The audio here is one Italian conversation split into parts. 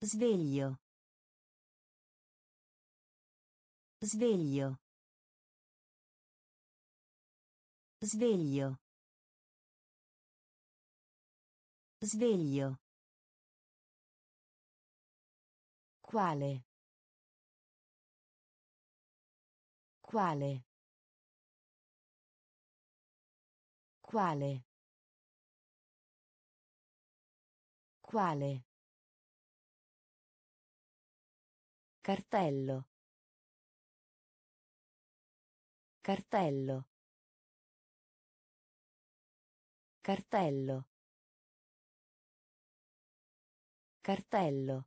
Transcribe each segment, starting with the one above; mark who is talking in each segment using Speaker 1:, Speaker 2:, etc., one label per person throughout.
Speaker 1: Sveglio. Sveglio. Sveglio. Sveglio. Quale? Quale? Quale? Quale? Cartello. Cartello. Cartello. Cartello.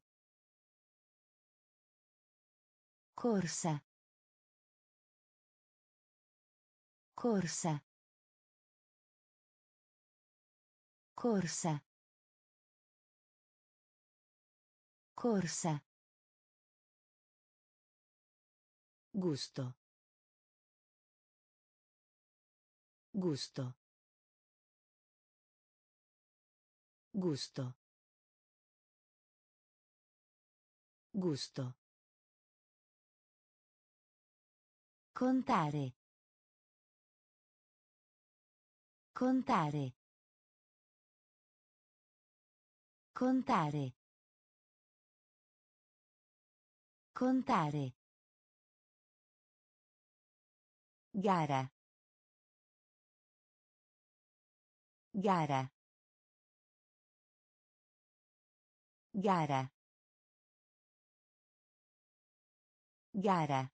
Speaker 1: Corsa. Corsa. Corsa. Corsa. Gusto. Gusto. Gusto. Gusto. Contare. Contare. Contare. Contare. Gara. Gara. Gara. Gara.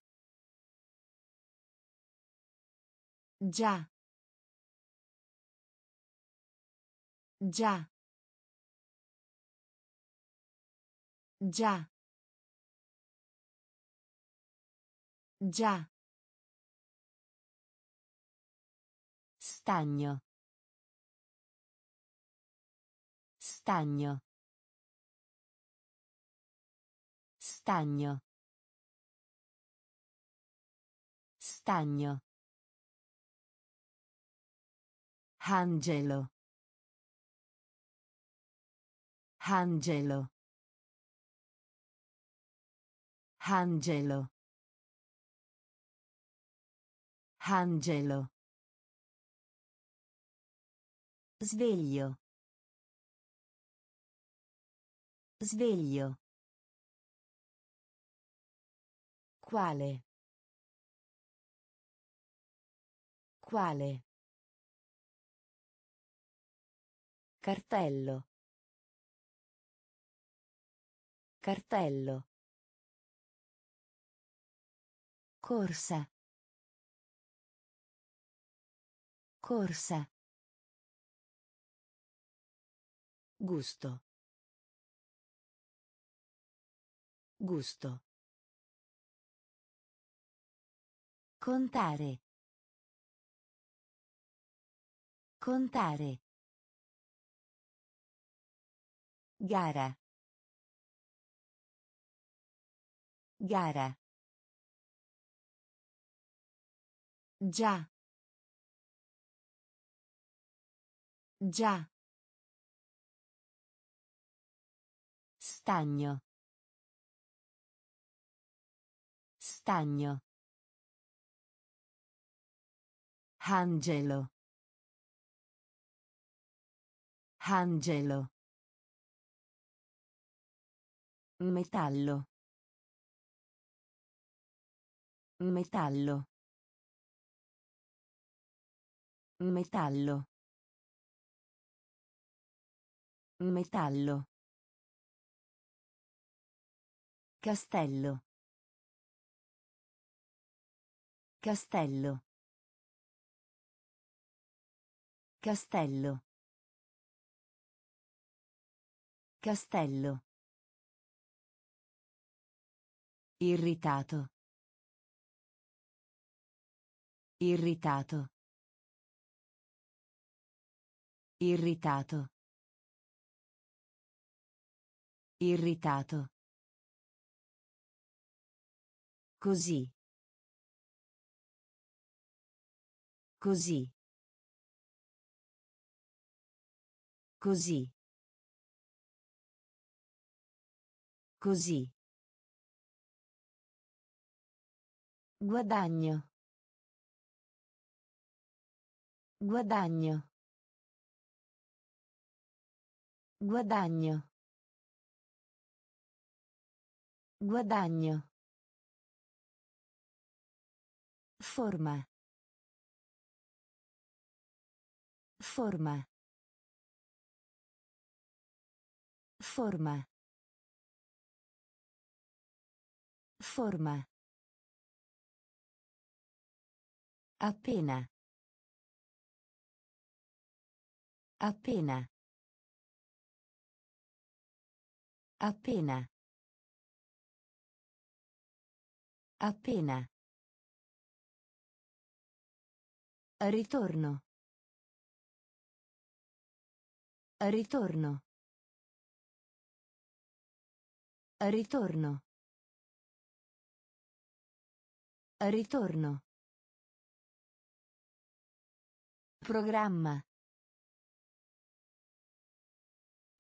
Speaker 1: Già. Già. Già. Già. Stagno. Stagno. Stagno. Stagno. Angelo. Angelo. Angelo. Angelo. Sveglio. Sveglio. Quale? Quale? Cartello. Cartello. Corsa. Corsa. Gusto. Gusto. Contare. Contare. Gara. Gara. Già. Già. Stagno. Stagno. Angelo. Angelo. Metallo. Metallo. Metallo. Metallo. Castello. Castello. Castello. Castello. Irritato. Irritato. Irritato. Irritato. Così. Così. Così. Così. Guadagno. Guadagno. Guadagno. Guadagno. Forma. Forma. Forma. Forma. Appena. Appena. Appena. Appena. Ritorno. Ritorno. Ritorno. Ritorno. Programma.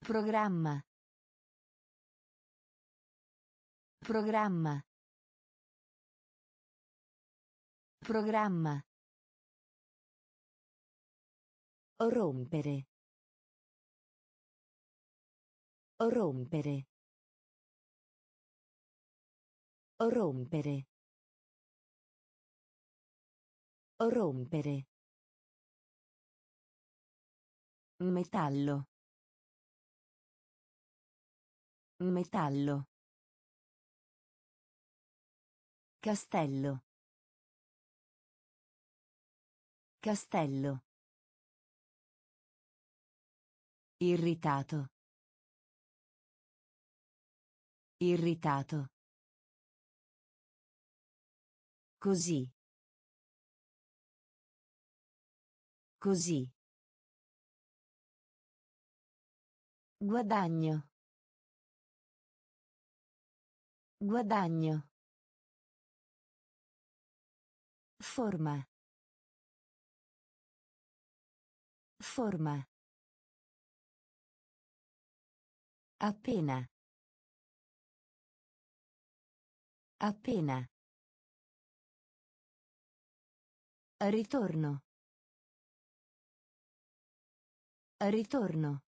Speaker 1: Programma. Programma. Programma. Rompere. Rompere. Rompere. Rompere. Metallo. Metallo. Castello. Castello. Irritato. Irritato. Così. Così. Guadagno. Guadagno. Forma. Forma. Appena. Appena. Ritorno. Ritorno.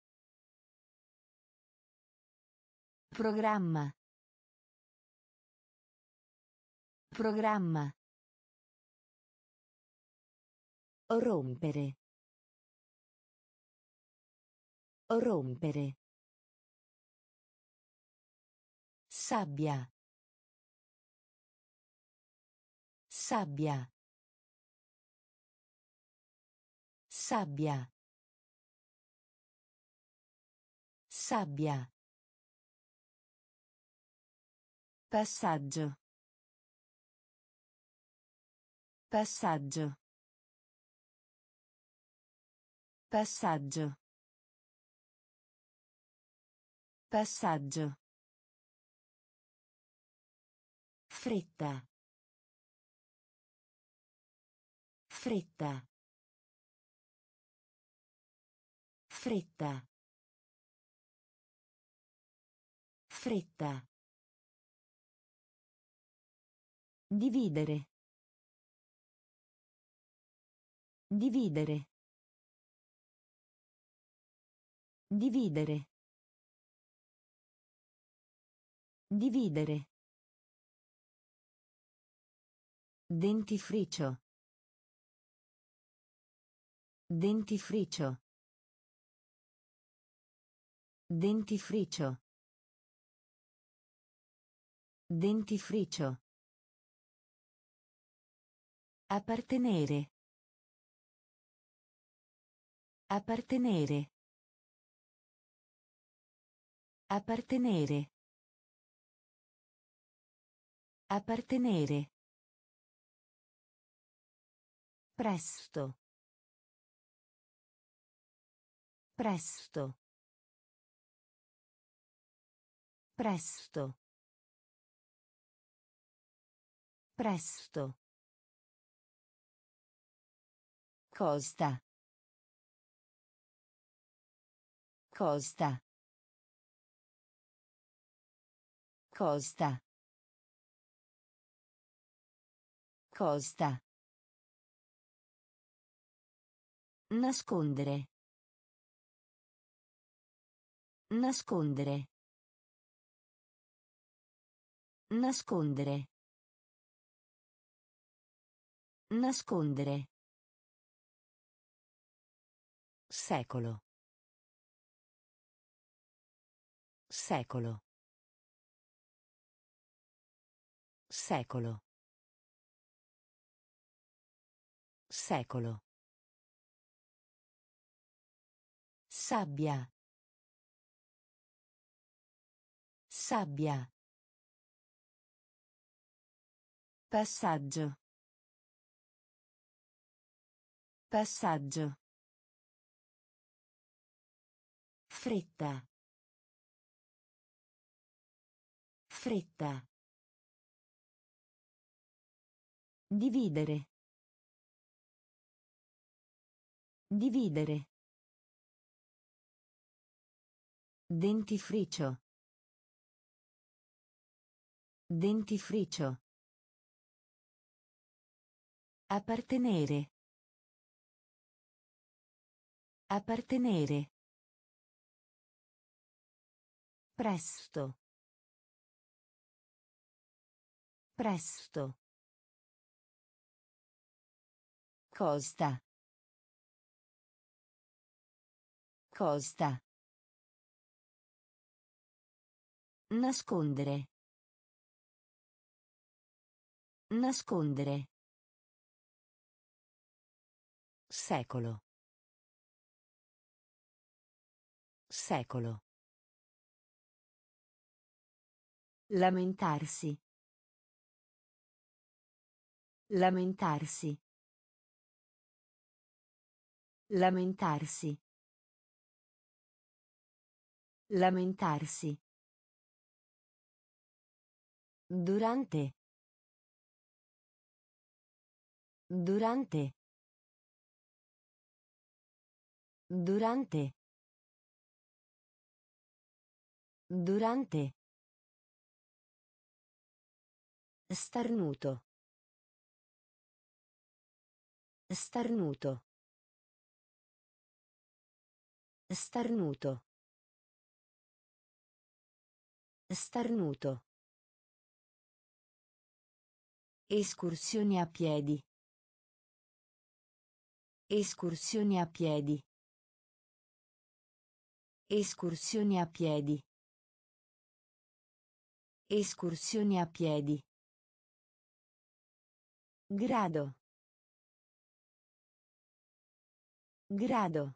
Speaker 1: Programma. Programma. Rompere. Rompere. Sabbia. Sabbia. Sabbia. Sabbia. Passaggio. Passaggio. Passaggio. Passaggio. Fretta. Fretta. Fretta. Fretta. Dividere. Dividere. Dividere. Dividere. Dentifricio. Dentifricio. Dentifricio. Dentifricio. Appartenere. Appartenere. Appartenere. Appartenere. Presto. Presto. Presto. Presto. Costa. Costa. Costa. Costa. Nascondere. Nascondere. Nascondere. Nascondere. Secolo. Secolo. Secolo. Secolo. Sabbia. Sabbia. Passaggio. Passaggio. Fretta. Fretta. Dividere. Dividere. Dentifricio. Dentifricio. Appartenere. Appartenere. Presto. Presto. Costa. Costa. Nascondere. Nascondere. Secolo. Secolo. Lamentarsi. Lamentarsi. Lamentarsi. Lamentarsi. Durante. Durante. Durante. Durante. Starnuto. Starnuto. Starnuto. Starnuto. Escursioni a piedi. Escursioni a piedi. Escursioni a piedi. Escursioni a piedi. Grado. Grado.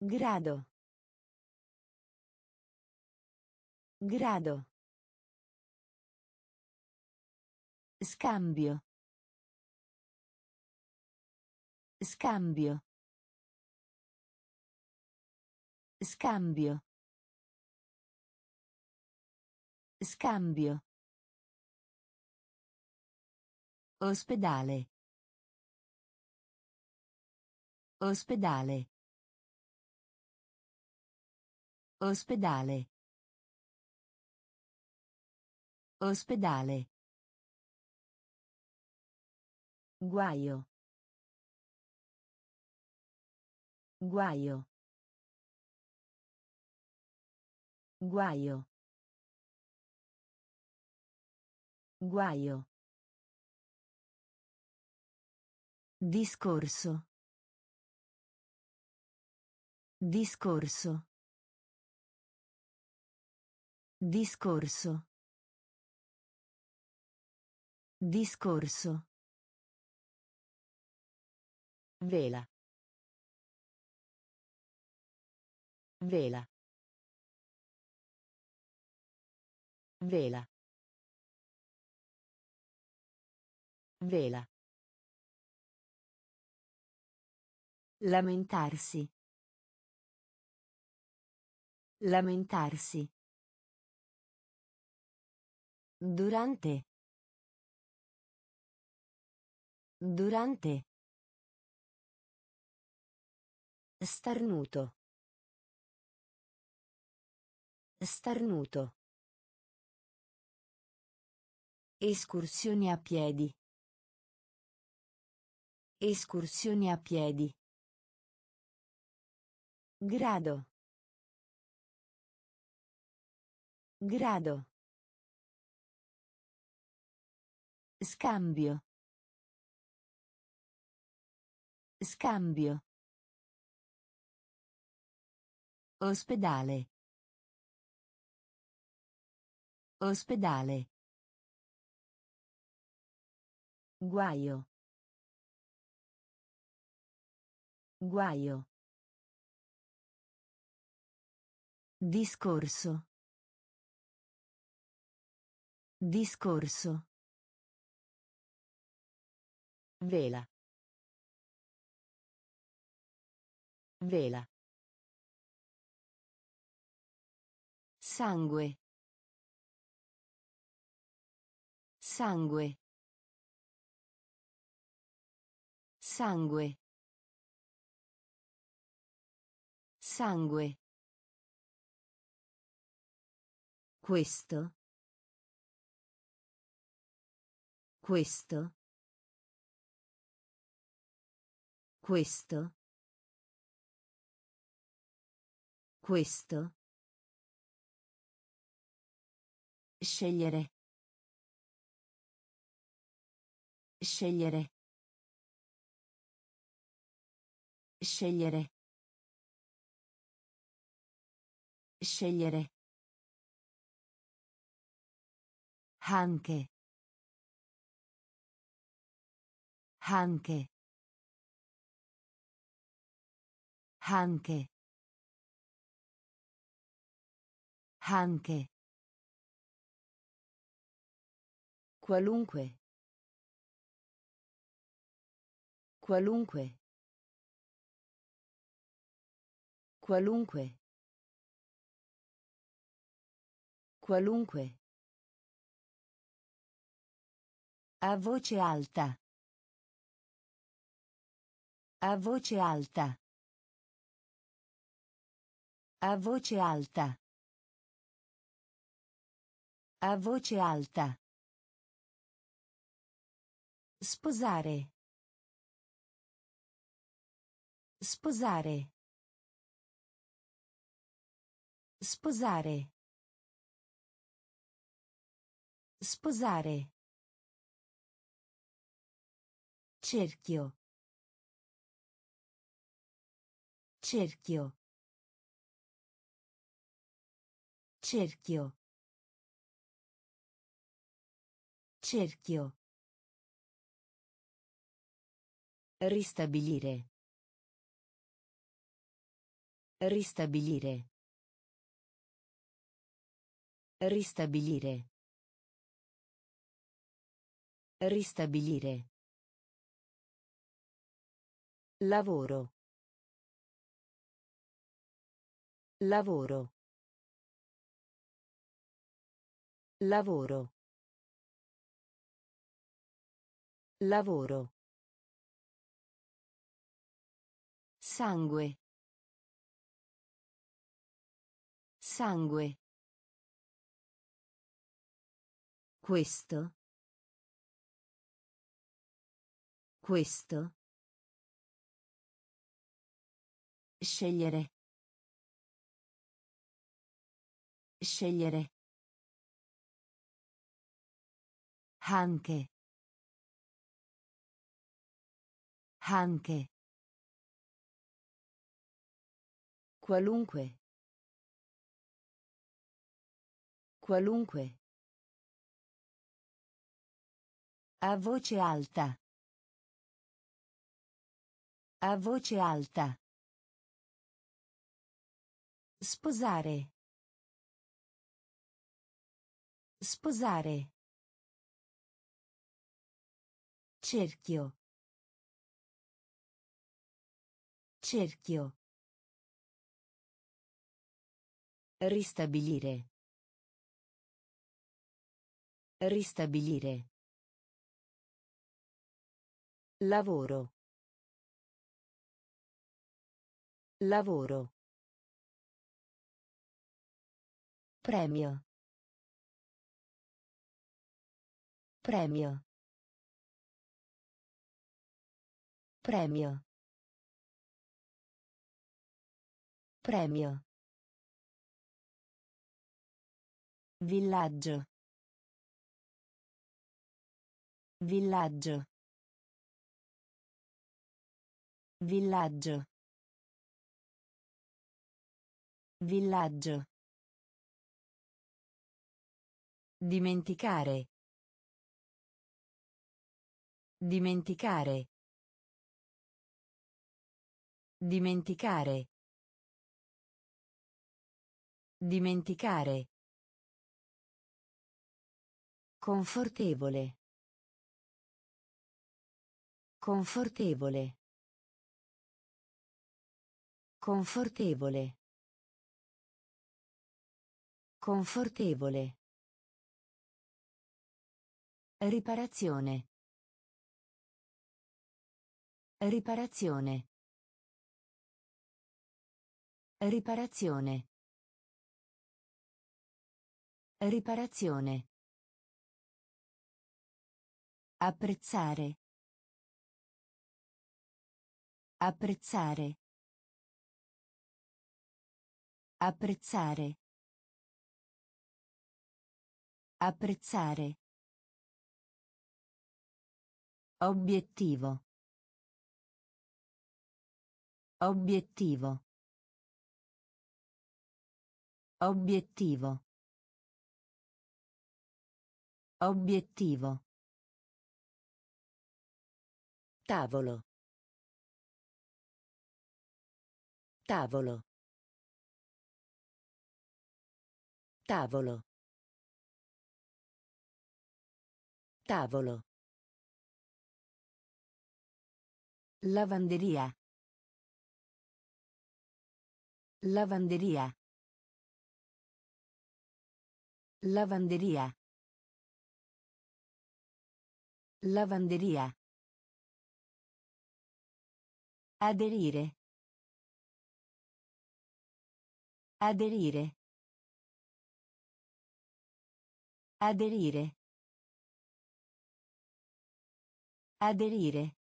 Speaker 1: Grado. Grado. Scambio. Scambio. Scambio. Scambio. Ospedale. Ospedale. Ospedale. Ospedale. Guaio. Guaio. Guaio. Guaio. Discorso. Discorso. Discorso. Discorso. Vela. Vela. Vela. Vela. Lamentarsi. Lamentarsi. Durante. Durante. Starnuto. Starnuto. Escursioni a piedi. Escursioni a piedi. Grado. Grado. Scambio. Scambio. Ospedale. Ospedale. Guaio. Guaio. Discorso. Discorso. Vela. Vela. Sangue. Sangue. Sangue. Sangue. Questo. Questo. Questo. Questo. Scegliere. Scegliere. Scegliere. Scegliere. Anche. Anche. Anche. Anche. Qualunque. Qualunque. Qualunque. Qualunque. A voce alta. A voce alta. A voce alta. A voce alta. Sposare. Sposare. Sposare. Sposare. Cerchio. Cerchio. Cerchio. Cerchio. Ristabilire. Ristabilire. Ristabilire. Ristabilire. Lavoro. Lavoro. Lavoro. Lavoro. Sangue. Sangue. Questo. Questo. Scegliere. Scegliere. Anche. Anche. Qualunque. Qualunque. A voce alta. A voce alta. Sposare. Sposare. Cerchio. Cerchio. Ristabilire. Ristabilire. Lavoro. Lavoro. Premio. Premio. Premio. Premio. Villaggio. Villaggio. Villaggio. Villaggio. Dimenticare. Dimenticare. Dimenticare. Dimenticare. Confortevole. Confortevole. Confortevole. Confortevole. Riparazione. Riparazione. Riparazione. Riparazione. Apprezzare. Apprezzare. Apprezzare. Apprezzare. Obiettivo. Obiettivo. Obiettivo. Obiettivo. Tavolo. Tavolo. Tavolo. Tavolo. Lavanderia. Lavanderia. Lavanderia. Lavanderia. Aderire. Aderire. Aderire. Aderire.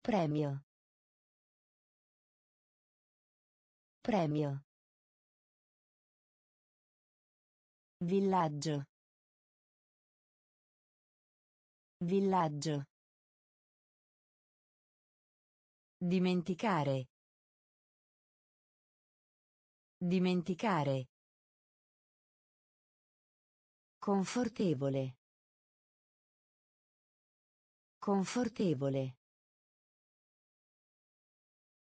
Speaker 1: Premio. Premio. Villaggio. Villaggio. Dimenticare. Dimenticare. Confortevole. Confortevole.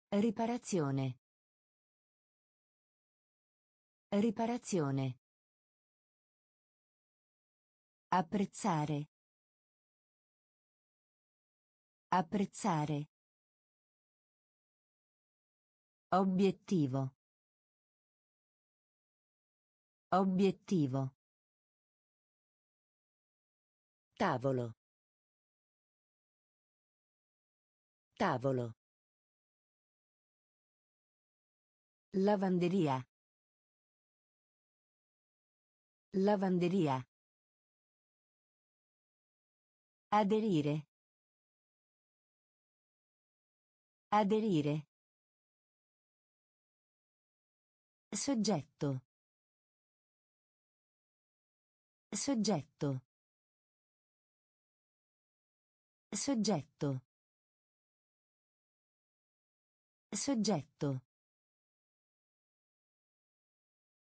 Speaker 1: Riparazione. Riparazione. Apprezzare. Apprezzare. Obiettivo. Obiettivo. Tavolo. Tavolo. Lavanderia. Lavanderia. Aderire. Aderire. Soggetto. Soggetto. Soggetto. Soggetto.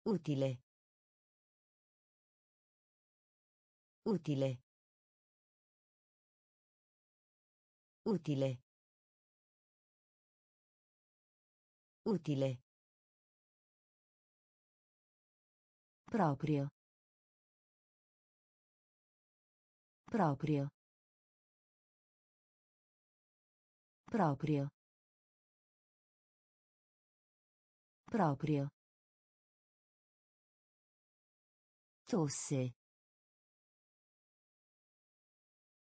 Speaker 1: Utile. Utile. Utile. Utile. Proprio. Proprio. Proprio. Proprio. Tosse.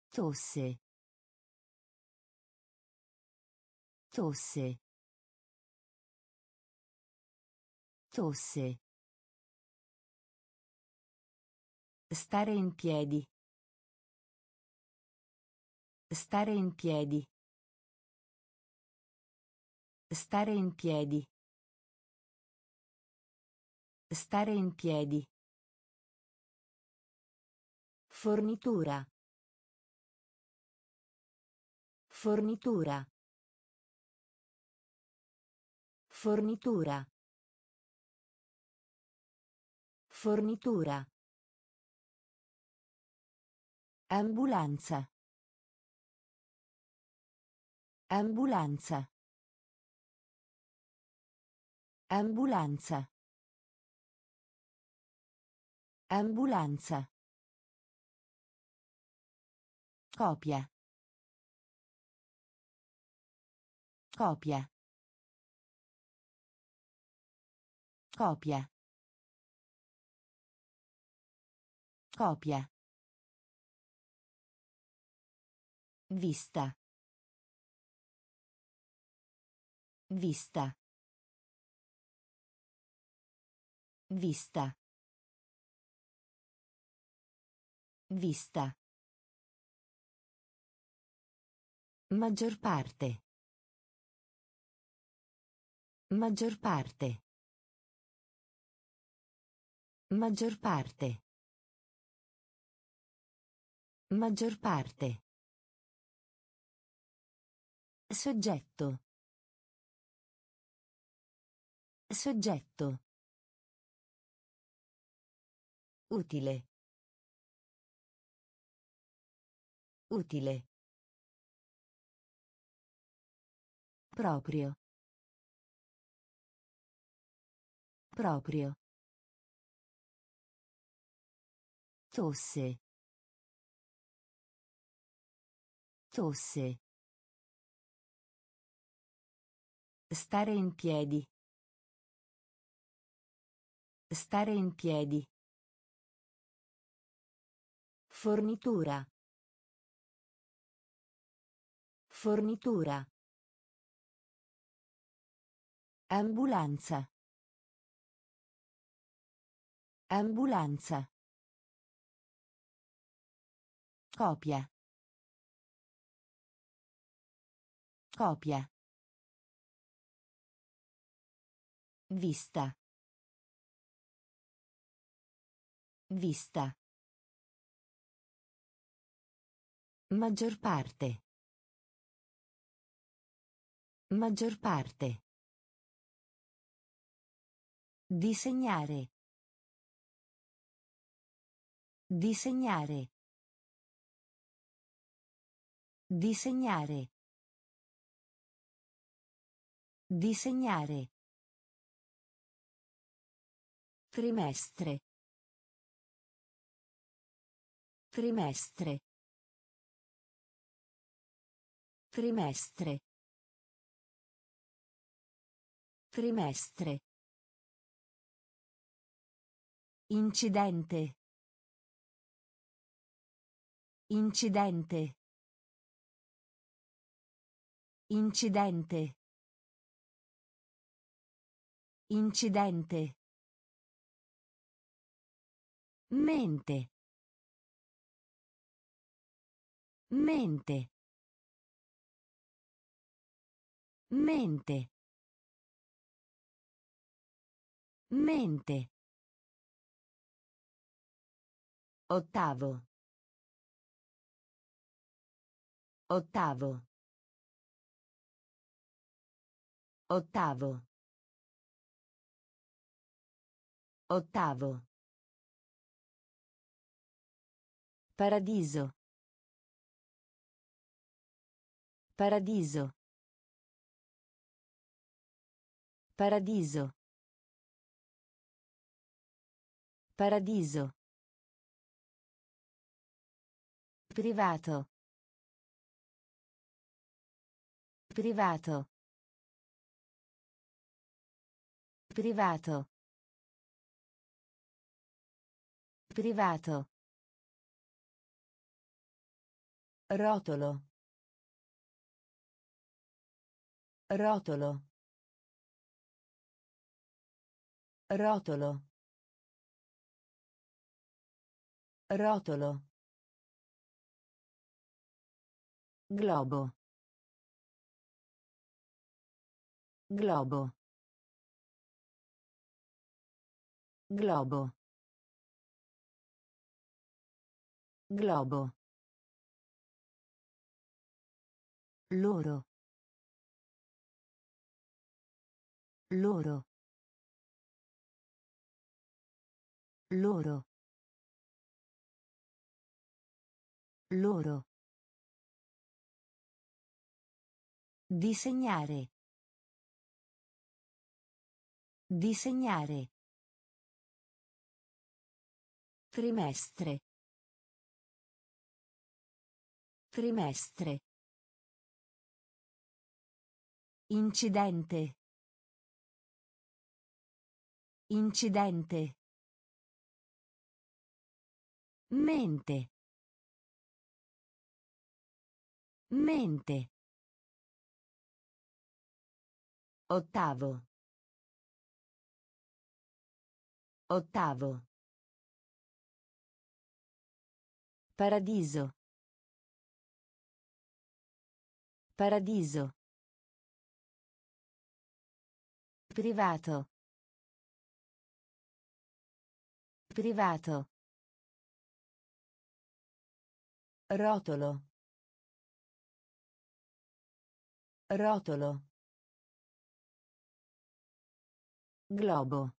Speaker 1: Tosse. Tosse. Tosse. Stare in piedi. Stare in piedi. Stare in piedi. Stare in piedi. Fornitura. Fornitura. Fornitura. Fornitura. Ambulanza. Ambulanza. Ambulanza. Ambulanza. Copia. Copia. Copia. Copia. Vista. Vista. Vista. Vista. Maggior parte. Maggior parte. Maggior parte. Maggior parte. Soggetto. Soggetto. Utile. Utile. Proprio. Proprio. Tosse. Tosse. Stare in piedi. Stare in piedi. Fornitura. Fornitura. Ambulanza. Ambulanza. Copia. Copia. Vista. Vista. Maggior parte. Maggior parte. Disegnare. Disegnare. Disegnare. Disegnare. Trimestre. Trimestre. Trimestre. Trimestre. Incidente. Incidente. Incidente. Incidente. Mente. Mente. Mente. Mente. Ottavo. Ottavo. Ottavo. Ottavo. Paradiso. Paradiso. Paradiso. Paradiso. Privato. Privato. Privato. Privato. Rotolo. Rotolo. Rotolo. Rotolo. Globo. Globo. Globo. Globo. Loro. Loro. Loro. Loro. Disegnare. Disegnare. Trimestre. Trimestre. Incidente. Incidente. Mente. Mente. Ottavo. Ottavo. Paradiso. Paradiso. Privato. Privato. Rotolo. Rotolo. Globo.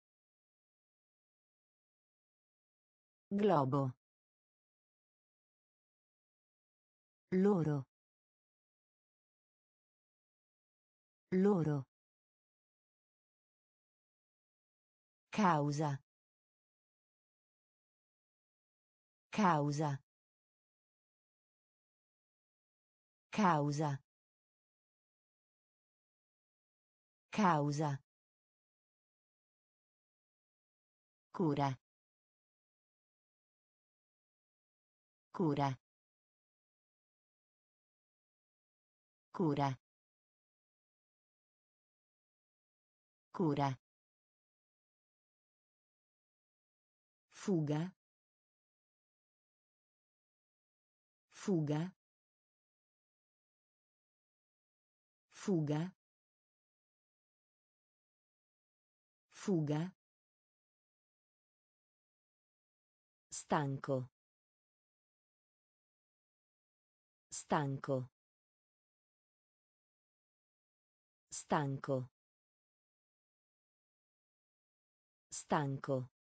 Speaker 1: Globo. Loro. Loro. Causa. Causa. Causa. Causa. Cura. Cura. Cura. Cura. Fuga. Fuga. Fuga. Fuga. Stanco. Stanco. Stanco. Stanco.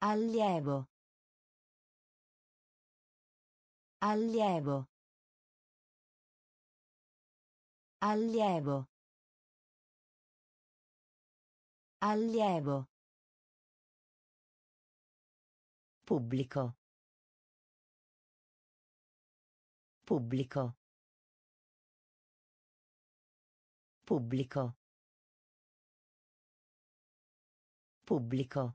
Speaker 1: Allievo. Allievo. Allievo. Allievo. Pubblico. Pubblico. Pubblico. Pubblico.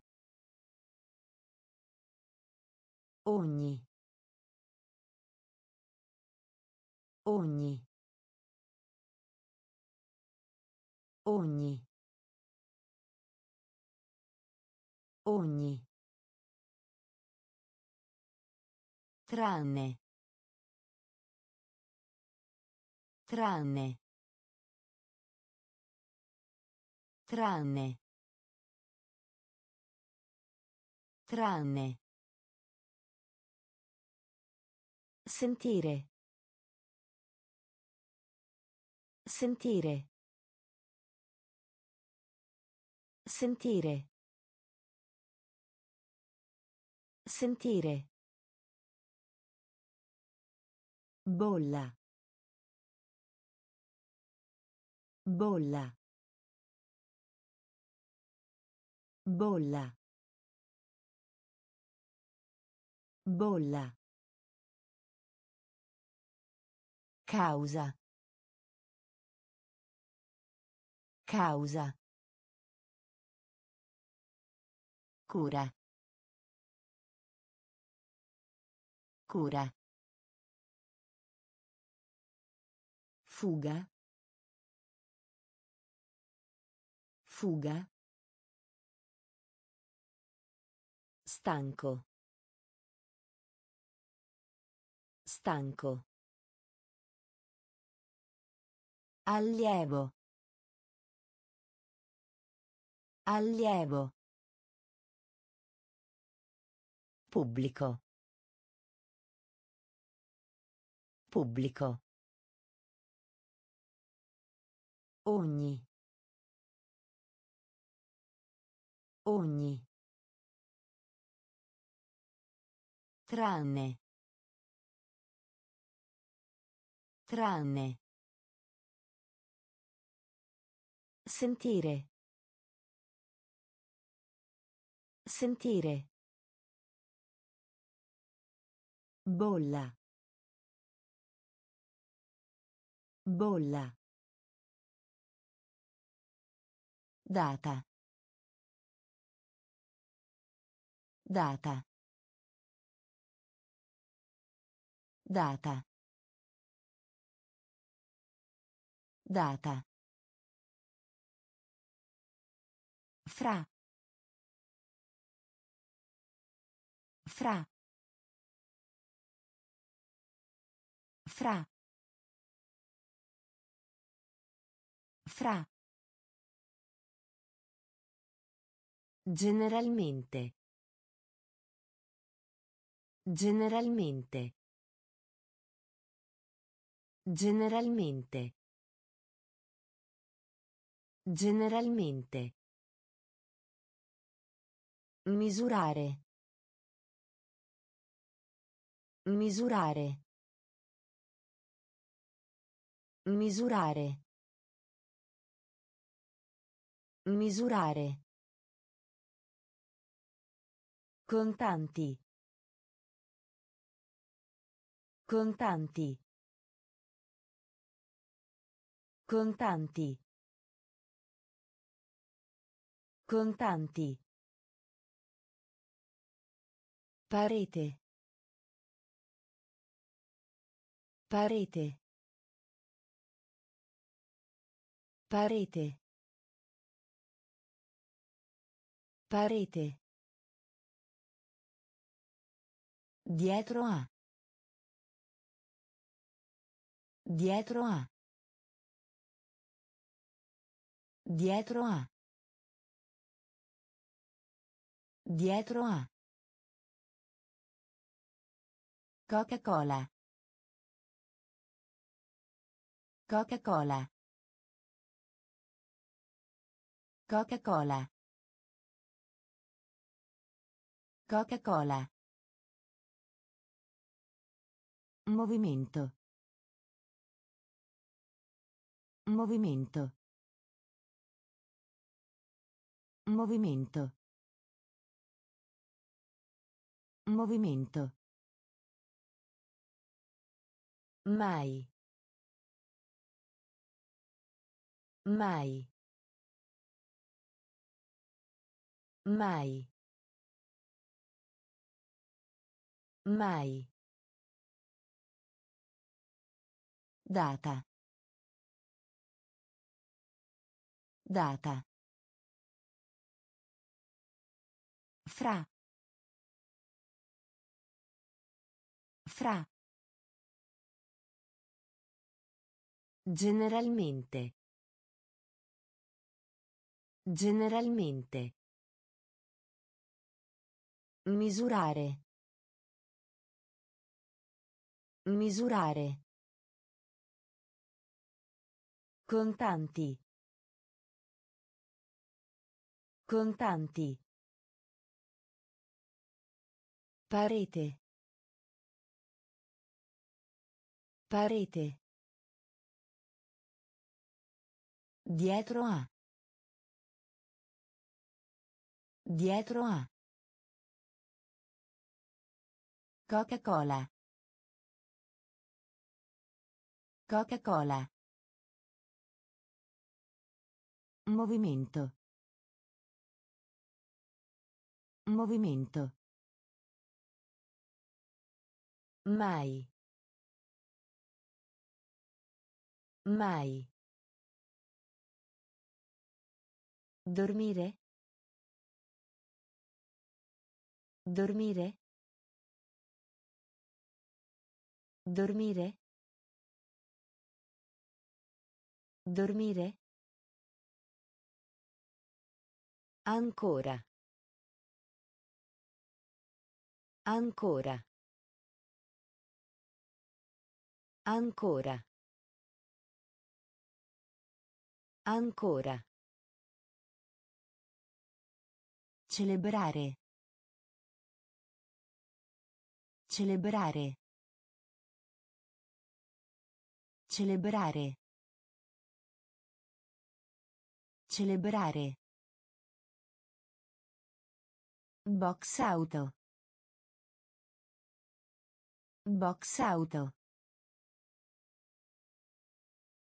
Speaker 1: Ogni. Ogni. Ogni. Ogni. Tranne. Tranne. Tranne. Tranne. Sentire. Sentire. Sentire. Sentire. Bolla. Bolla. Bolla. Bolla. Causa. Causa. Cura. Cura. Fuga. Fuga. Stanco. Stanco. Allievo. Allievo. Pubblico. Pubblico. Ogni. Ogni. Tranne. Tranne. Sentire. Sentire. Bolla. Bolla. Data. Data. Data. Data. Fra. Fra. Fra. Fra. Generalmente. Generalmente. Generalmente. Generalmente. Misurare. Misurare. Misurare. Misurare. Contanti. Contanti. Contanti. Contanti. Parete. Parete. Parete. Parete. Dietro a. Dietro a. Dietro a. Dietro a. Coca-Cola. Coca-Cola. Coca-Cola. Coca-Cola. Movimento. Movimento. Movimento. Movimento. Mai. Mai. Mai. Mai. Data. Data. Fra. Fra. Generalmente. Generalmente. Misurare. Misurare. Contanti. Contanti. Parete. Parete. Dietro a. Dietro a. Coca-Cola. Coca-Cola. Movimento. Movimento. Mai. Mai. Dormire. Dormire. Dormire. Dormire. Ancora. Ancora. Ancora. Ancora. Celebrare. Celebrare. Celebrare. Celebrare. Box auto. Box auto.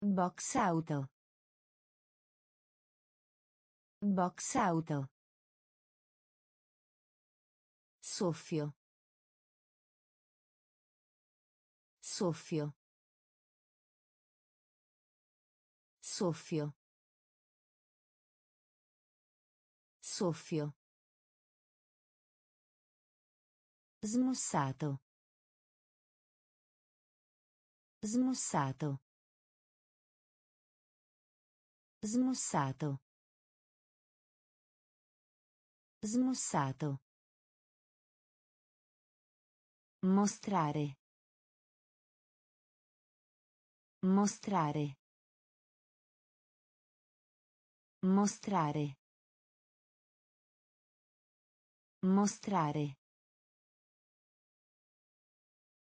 Speaker 1: Box auto. Box auto. Soffio. Soffio. Soffio. Soffio. Smussato. Smussato. Smussato. Smussato. Mostrare. Mostrare. Mostrare. Mostrare.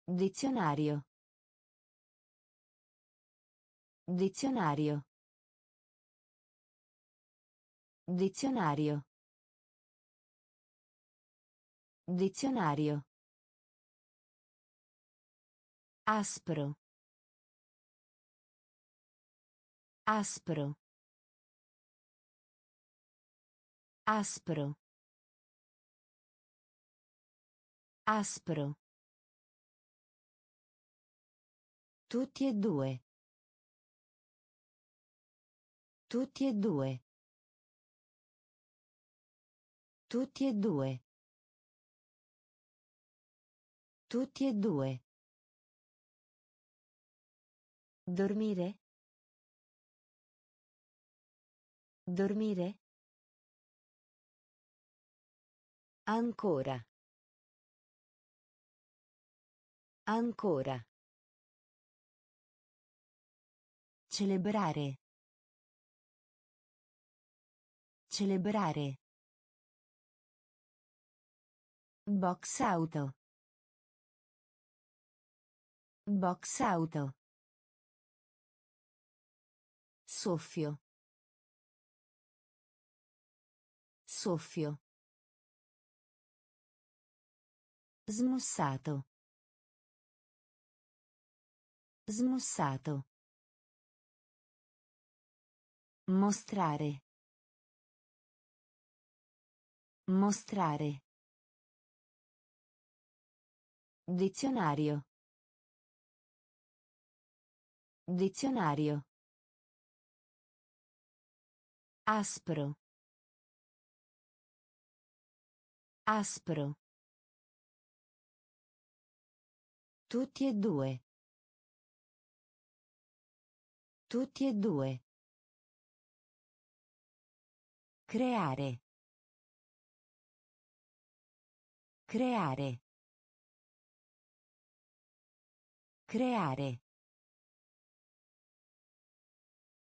Speaker 1: Dizionario. Dizionario. Dizionario. Dizionario. Aspro. Aspro. Aspro. Aspro. Tutti e due. Tutti e due. Tutti e due. Tutti e due. Dormire? Dormire? Ancora. Ancora. Celebrare. Celebrare. Box auto. Box auto. Soffio. Soffio. Smussato. Smussato. Mostrare. Mostrare. Dizionario. Dizionario. Aspro. Aspro. Tutti e due. Tutti e due. Creare. Creare. Creare.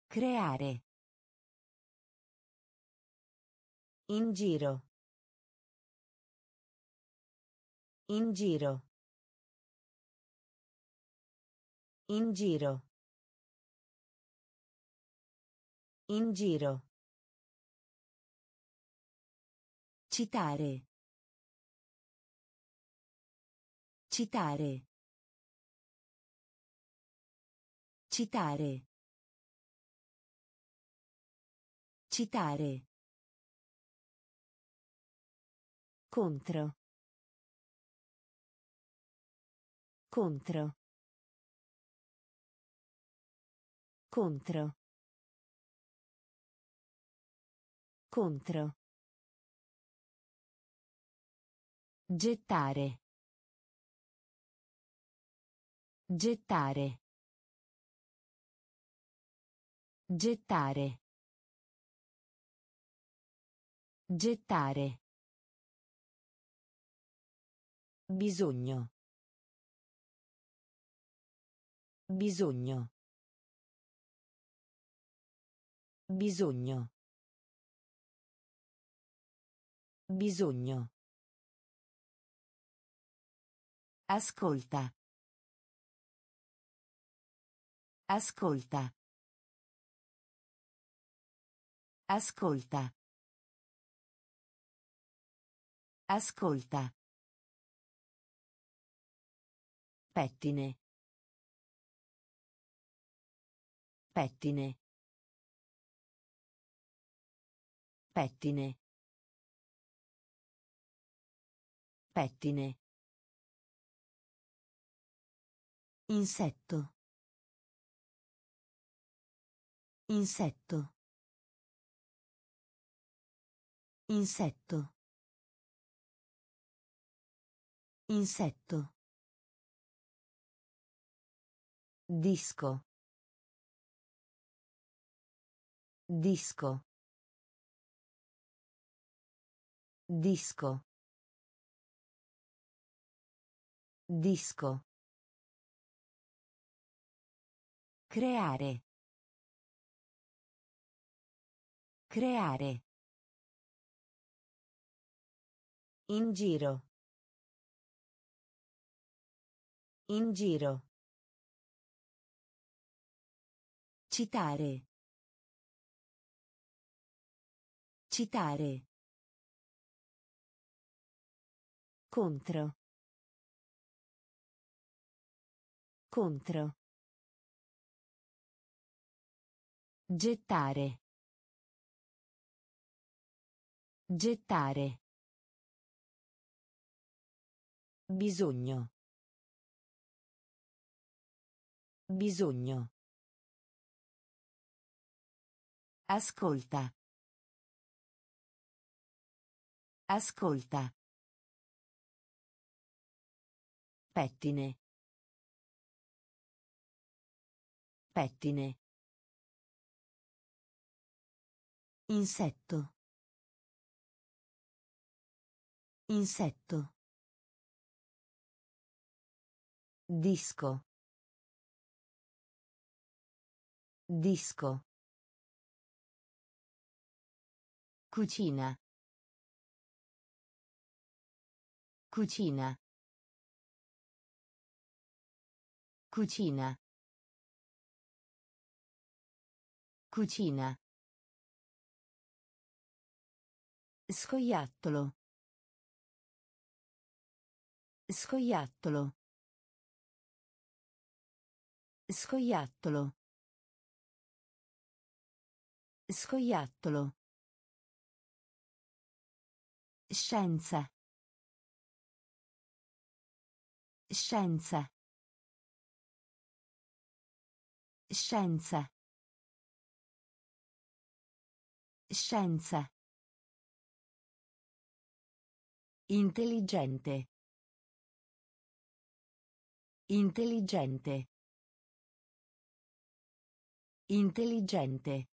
Speaker 1: Creare. In giro. In giro. In giro. In giro. Citare. Citare. Citare. Citare. Contro. Contro. Contro. Contro. Gettare. Gettare. Gettare. Gettare. Bisogno. Bisogno. Bisogno. Bisogno. Ascolta. Ascolta. Ascolta. Ascolta. Pettine. Pettine. Pettine. Pettine. Insetto. Insetto. Insetto. Insetto. Disco. Disco. Disco. Disco. Creare. Creare. In giro. In giro. Citare. Citare. Contro. Contro. Gettare. Gettare. Bisogno. Bisogno. Ascolta. Ascolta. Pettine. Pettine. Insetto. Insetto. Disco. Disco. Cucina. Cucina. Cucina. Cucina. Scoiattolo. Scoiattolo. Scoiattolo. Scoiattolo. Scienza. Scienza. Scienza. Scienza. Intelligente. Intelligente. Intelligente.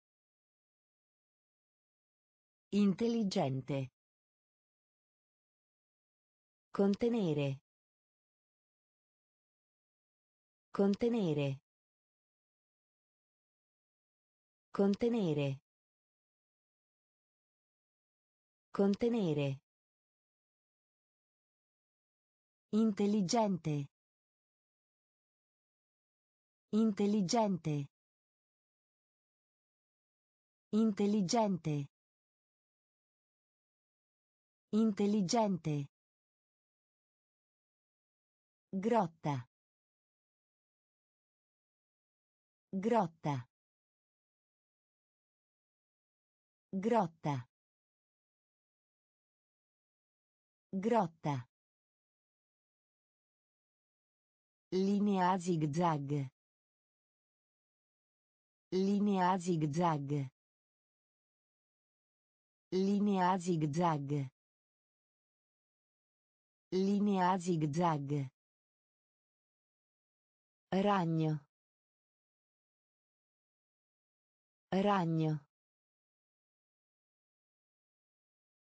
Speaker 1: Intelligente. Contenere. Contenere. Contenere. Contenere. Intelligente. Intelligente. Intelligente. Intelligente. Grotta. Grotta. Grotta. Grotta. Linea zigzag. Linea zigzag. Linea zigzag. Linea zigzag. Ragno. Ragno.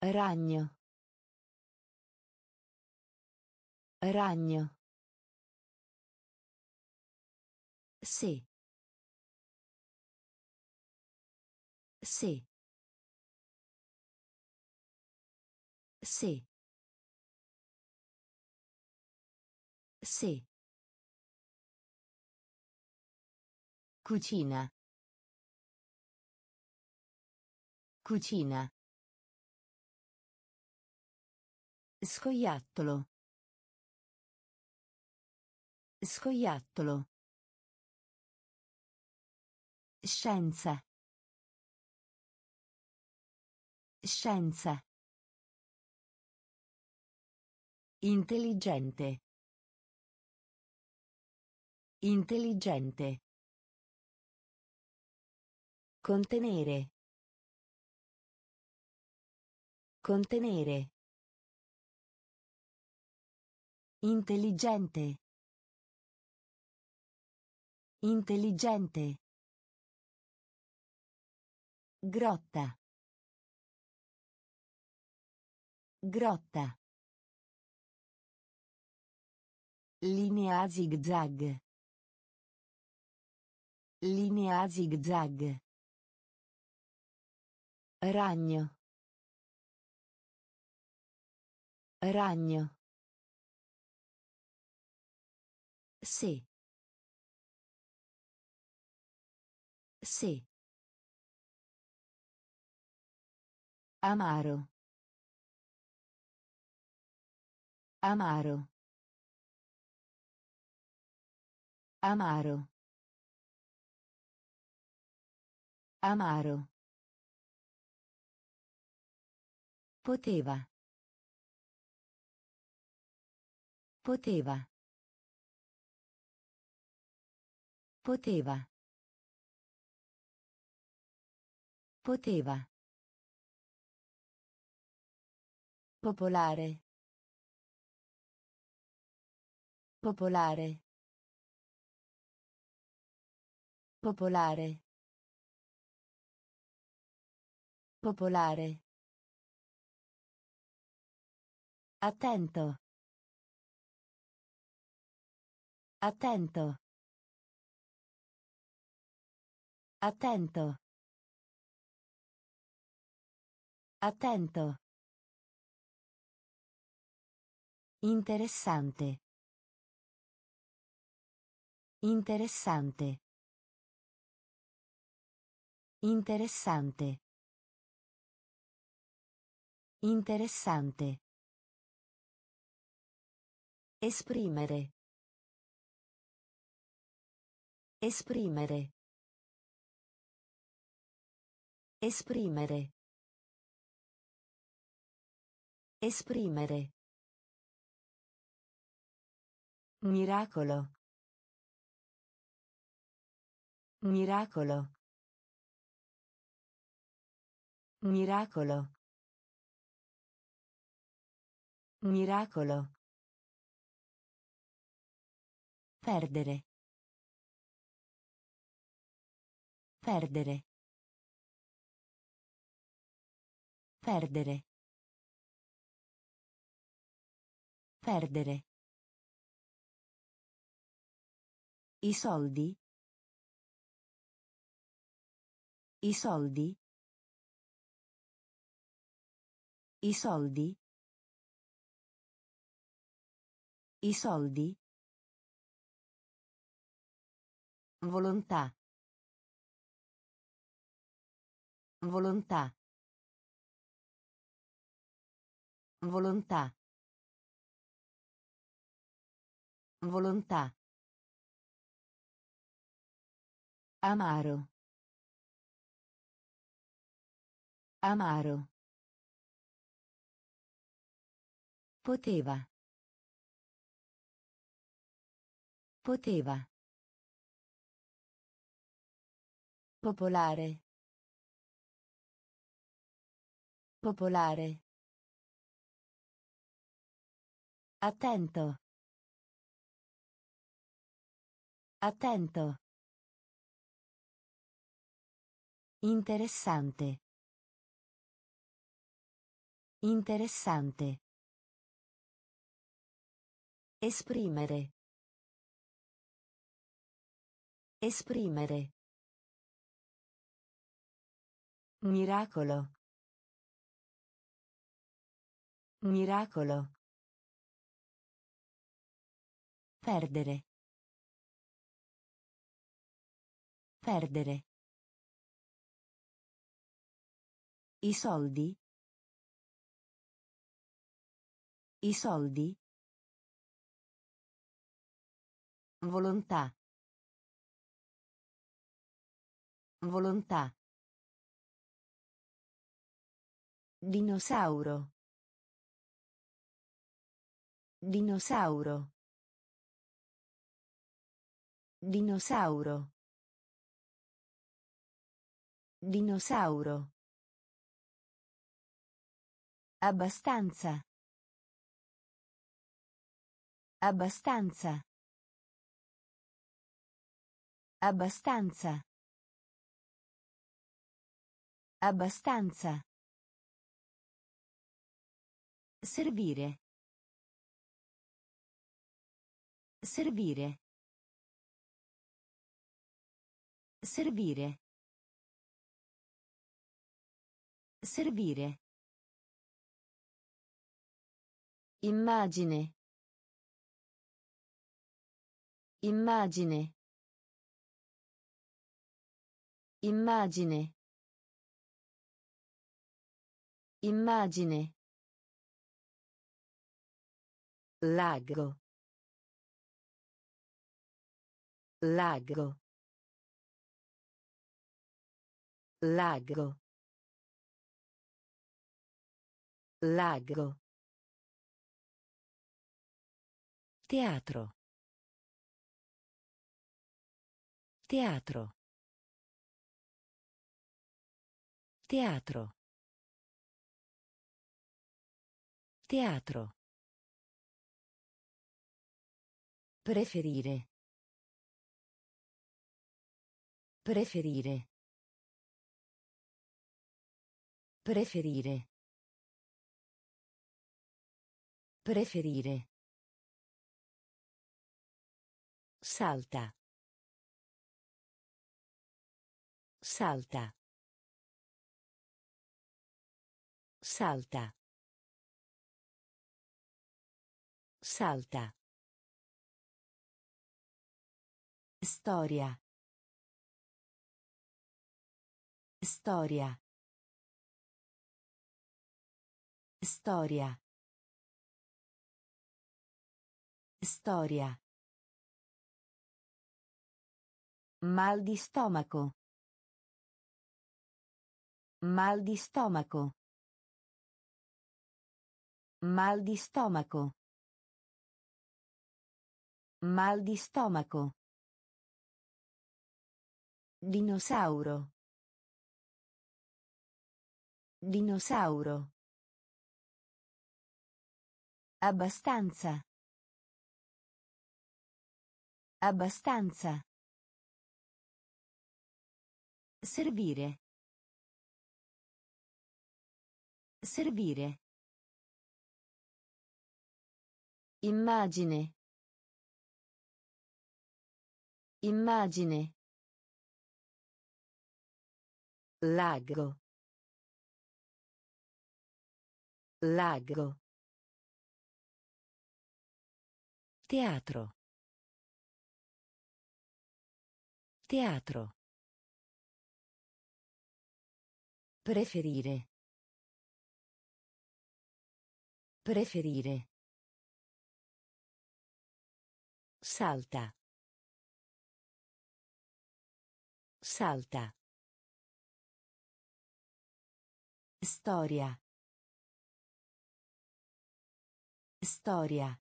Speaker 1: Ragno. Ragno. Sì. Sì. Sì. Sì. Cucina. Cucina. Scoiattolo. Scoiattolo. Scienza. Scienza. Intelligente. Intelligente. Contenere. Contenere. Intelligente. Intelligente. Grotta. Grotta. Linea zigzag. Linea zigzag. Ragno. Ragno. Sì. Sì. Amaro. Amaro. Amaro. Amaro. Poteva. Poteva. Poteva. Poteva. Popolare. Popolare. Popolare. Popolare. Attento. Attento. Attento. Attento. Interessante. Interessante. Interessante. Interessante. Esprimere. Esprimere. Esprimere. Esprimere. Miracolo. Miracolo. Miracolo. Miracolo. Perdere. Perdere. Perdere. Perdere. I soldi. I soldi. I soldi. I soldi. Volontà. Volontà. Volontà. Volontà. Amaro. Amaro. Poteva. Poteva. Popolare. Popolare. Attento. Attento. Interessante. Interessante. Esprimere. Esprimere. Miracolo. Miracolo. Perdere. Perdere. I soldi. I soldi. Volontà. Volontà. Dinosauro. Dinosauro. Dinosauro. Dinosauro. Abbastanza. Abbastanza. Abbastanza. Abbastanza. Servire. Servire. Servire. Servire. Immagine. Immagine. Immagine. Immagine. Lago. Lago. Lago. Lago. Teatro. Teatro. Teatro. Teatro. Preferire. Preferire. Preferire. Preferire. Salta. Salta. Salta. Salta. Storia. Storia. Storia. Storia. Mal di stomaco. Mal di stomaco. Mal di stomaco. Mal di stomaco. Dinosauro. Dinosauro. Abbastanza. Abbastanza. Servire. Servire. Immagine. Immagine. Lago. Lago. Teatro. Teatro. Preferire. Preferire. Salta. Salta. Storia. Storia.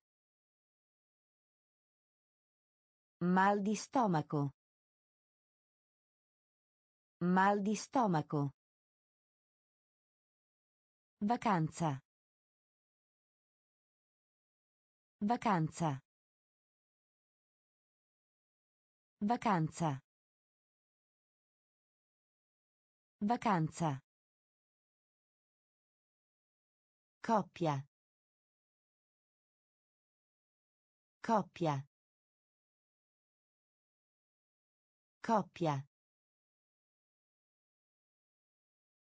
Speaker 1: Mal di stomaco. Mal di stomaco. Vacanza. Vacanza. Vacanza. Vacanza. Coppia. Coppia. Coppia.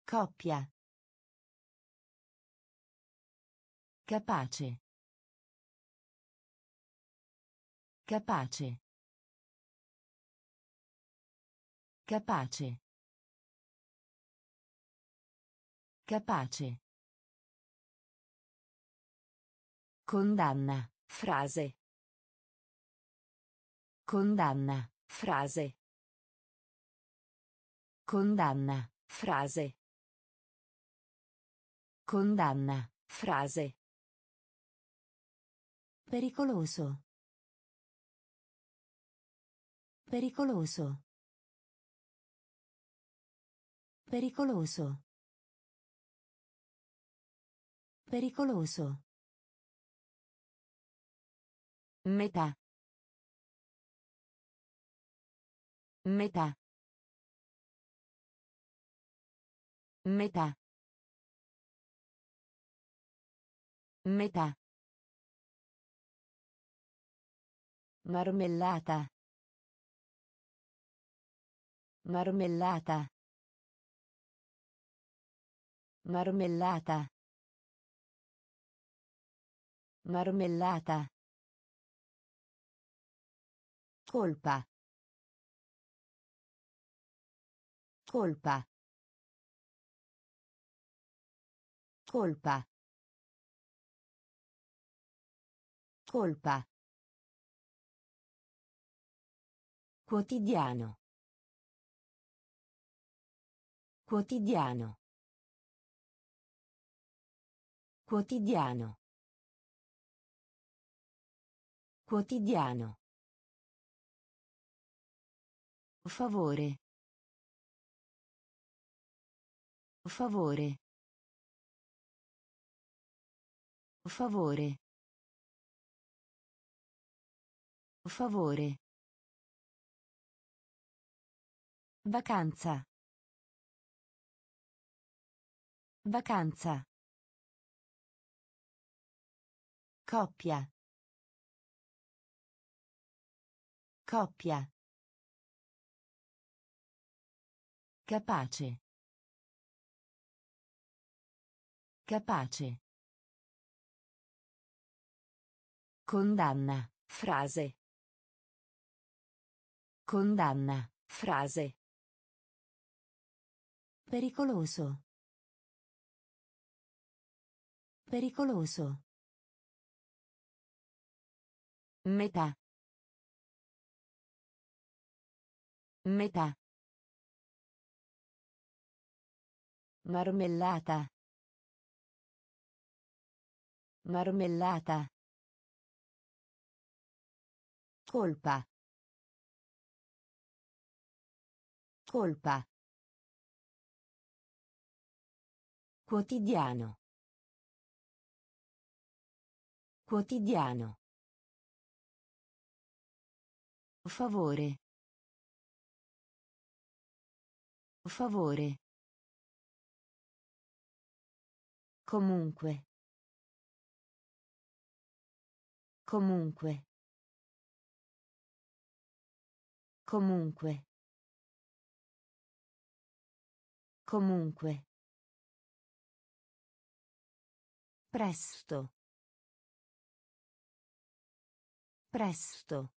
Speaker 1: Coppia. Capace. Capace. Capace. Capace. Condanna. Frase. Condanna. Frase. Condanna. Frase. Condanna. Frase. Pericoloso. Pericoloso. Pericoloso. Pericoloso. Metà. Metà. Metà. Metà. Marmellata. Marmellata. Marmellata. Marmellata. Colpa. Colpa. Colpa. Colpa. Quotidiano. Quotidiano. Quotidiano. Quotidiano. Favore. Favore. Favore. Favore. Vacanza. Vacanza. Coppia. Coppia. Capace. Capace. Condanna. Frase. Condanna. Frase. Pericoloso. Pericoloso. Metà. Metà. Marmellata. Marmellata. Colpa. Colpa. Quotidiano. Quotidiano. Favore. Favore. Comunque. Comunque. Comunque. Comunque. Presto. Presto.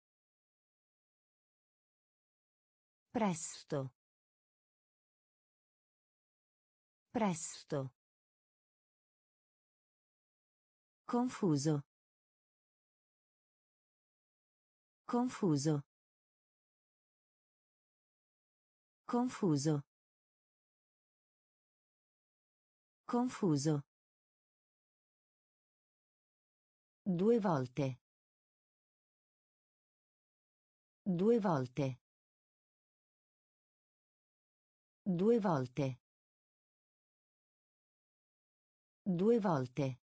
Speaker 1: Presto. Presto. Confuso. Confuso. Confuso. Confuso. Due volte. Due volte. Due volte. Due volte.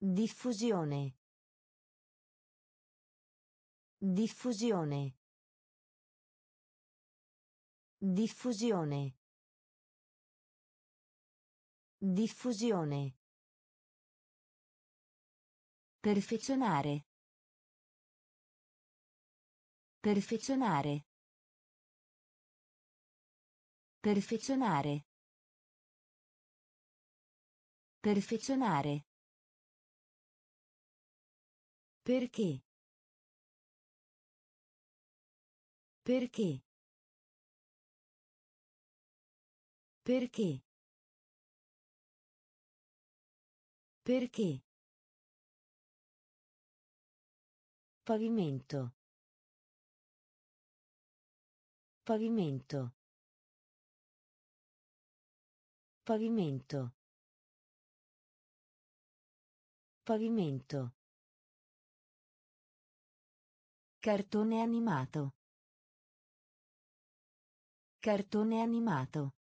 Speaker 1: Diffusione. Diffusione. Diffusione. Diffusione. Perfezionare. Perfezionare. Perfezionare. Perfezionare. Perché? Perché? Perché? Perché? Pavimento. Pavimento. Pavimento. Pavimento. Cartone animato. Cartone animato.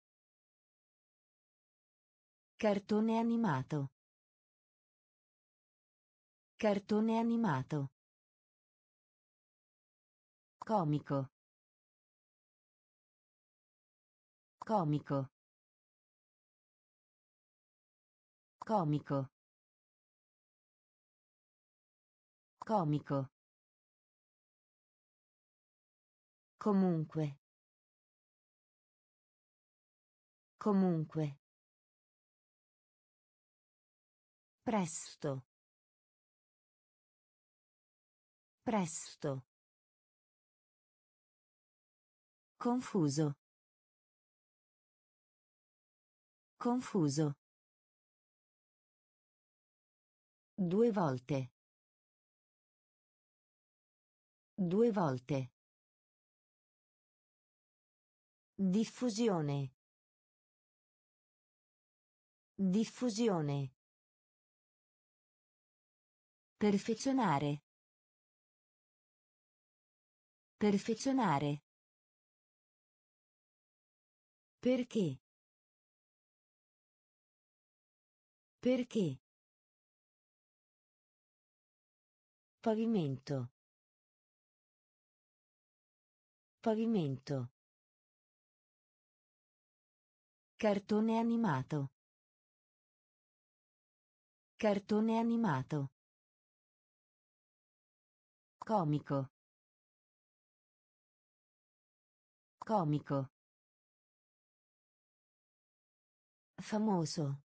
Speaker 1: Cartone animato. Cartone animato. Comico. Comico. Comico. Comico. Comunque. Comunque. Presto. Presto. Confuso. Confuso. Due volte. Due volte. Diffusione. Diffusione. Perfezionare. Perfezionare. Perché? Perché? Pavimento. Pavimento. Cartone animato. Cartone animato. Comico. Comico. Famoso.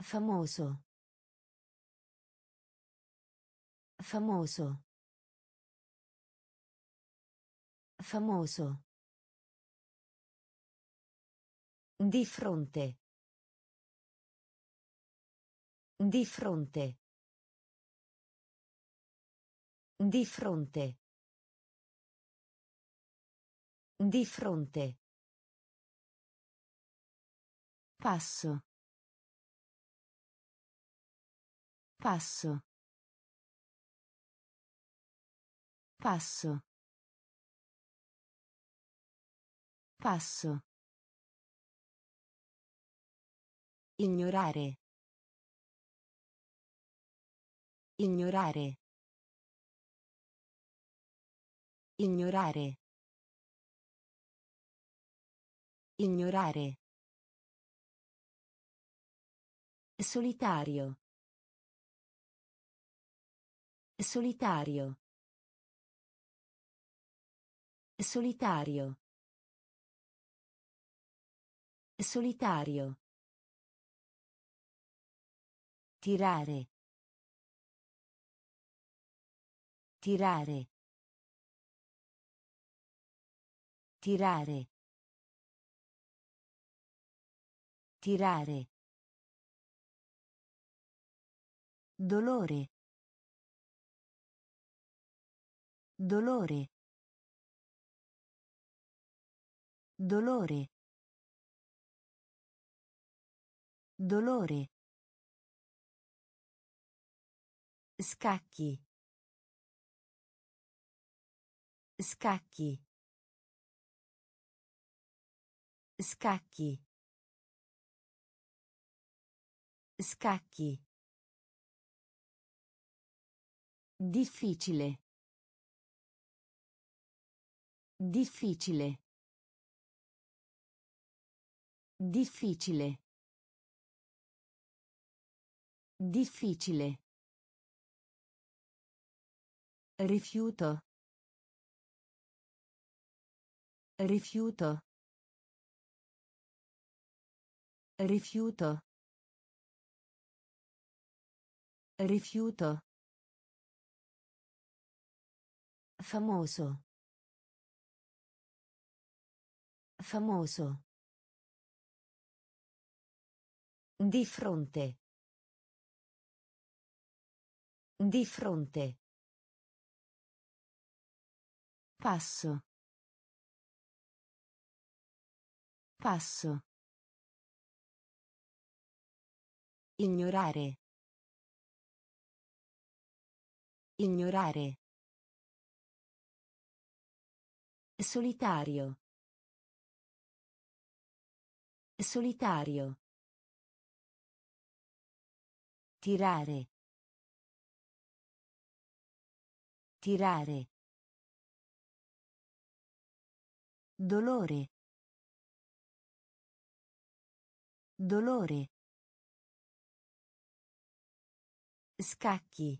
Speaker 1: Famoso. Famoso. Famoso. Di fronte. Di fronte. Di fronte. Di fronte. Passo. Passo. Passo. Passo. Ignorare. Ignorare. Ignorare. Ignorare. Solitario. Solitario. Solitario. Solitario. Tirare. Tirare. Tirare. Tirare. Dolore. Dolore. Dolore. Dolore. Scacchi. Scacchi. Scacchi. Scacchi. Difficile. Difficile. Difficile. Difficile. Rifiuto. Rifiuto. Rifiuto. Rifiuto. Famoso. Famoso. Di fronte. Di fronte. Passo. Passo. Ignorare. Ignorare. Solitario. Solitario. Tirare. Tirare. Dolore. Dolore. Scacchi.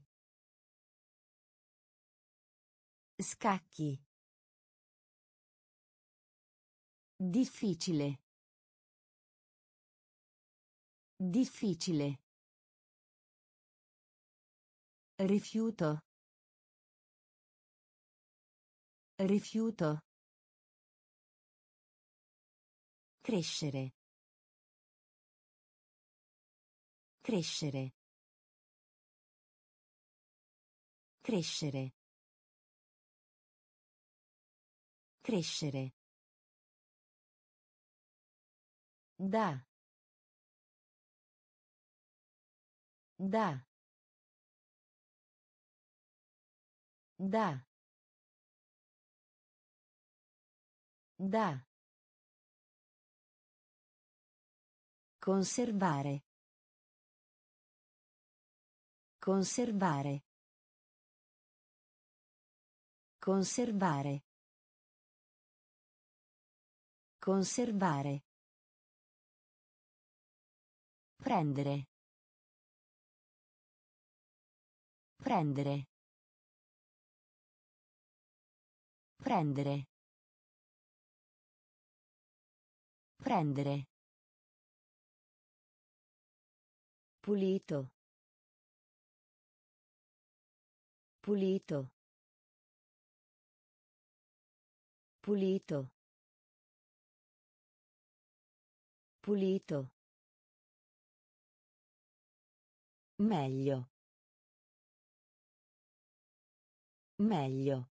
Speaker 1: Scacchi. Difficile. Difficile. Rifiuto. Rifiuto. Crescere. Crescere. Crescere. Crescere. Da. Da. Da. Da. Conservare. Conservare. Conservare. Conservare. Prendere. Prendere. Prendere. Prendere. Pulito. Pulito. Pulito. Pulito. Meglio. Meglio.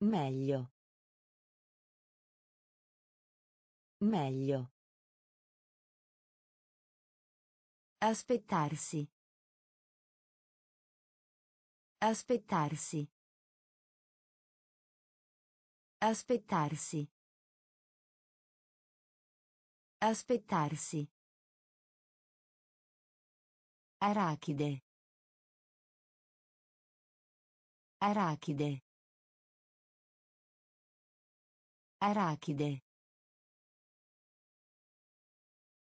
Speaker 1: Meglio. Meglio. Aspettarsi. Aspettarsi. Aspettarsi. Aspettarsi. Arachide. Arachide. Arachide.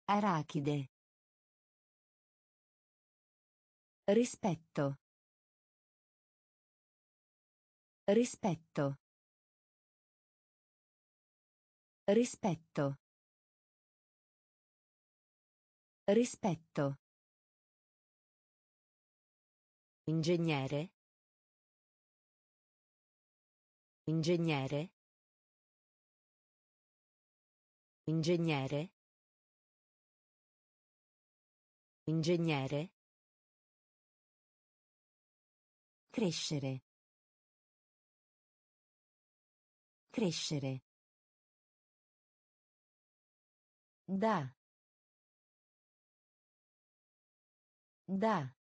Speaker 1: Arachide. Rispetto. Rispetto. Rispetto. Rispetto. Ingegnere. Ingegnere. Ingegnere. Ingegnere. Crescere. Crescere. Da. Da.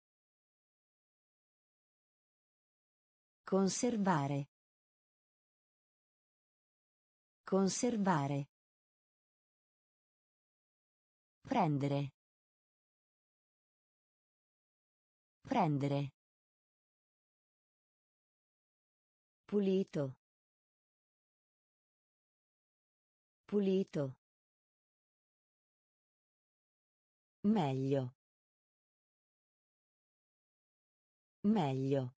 Speaker 1: Conservare. Conservare. Prendere. Prendere. Pulito. Pulito. Meglio. Meglio.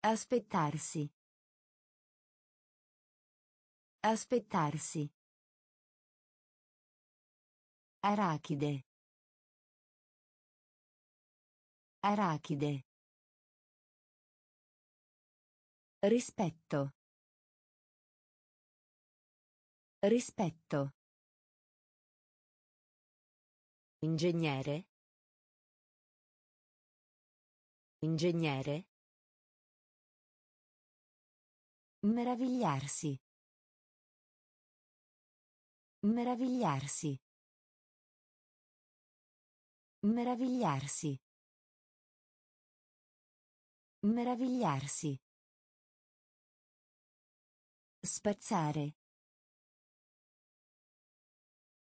Speaker 1: Aspettarsi. Aspettarsi. Arachide. Arachide. Rispetto. Rispetto. Ingegnere. Ingegnere. Meravigliarsi. Meravigliarsi. Meravigliarsi. Meravigliarsi. Spazzare.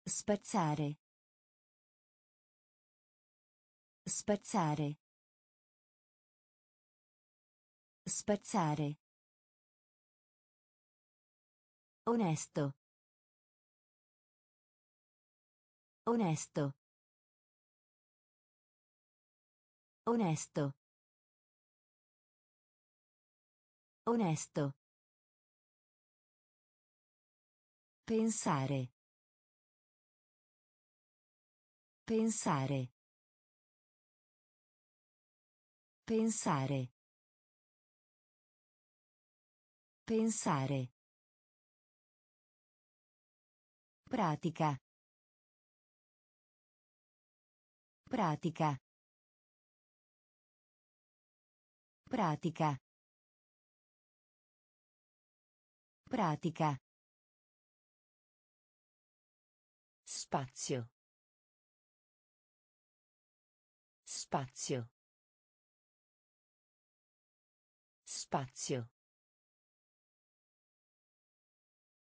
Speaker 1: Spazzare. Spazzare. Spazzare. Onesto. Onesto. Onesto. Onesto. Pensare. Pensare. Pensare. Pensare. Pratica. Pratica. Pratica. Pratica. Spazio. Spazio. Spazio.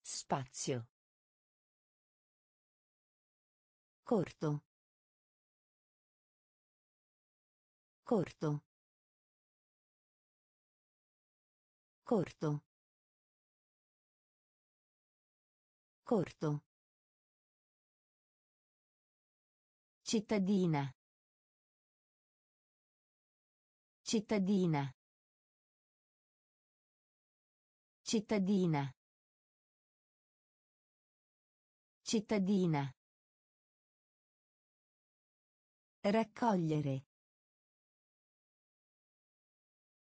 Speaker 1: Spazio. Corto. Corto. Corto. Corto. Cittadina. Cittadina. Cittadina. Cittadina. Raccogliere.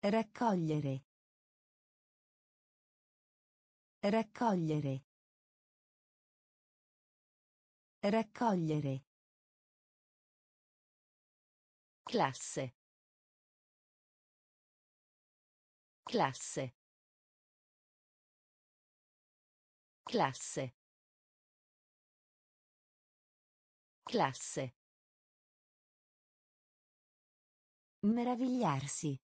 Speaker 1: Raccogliere. Raccogliere. Raccogliere. Classe. Classe. Classe. Classe. Meravigliarsi.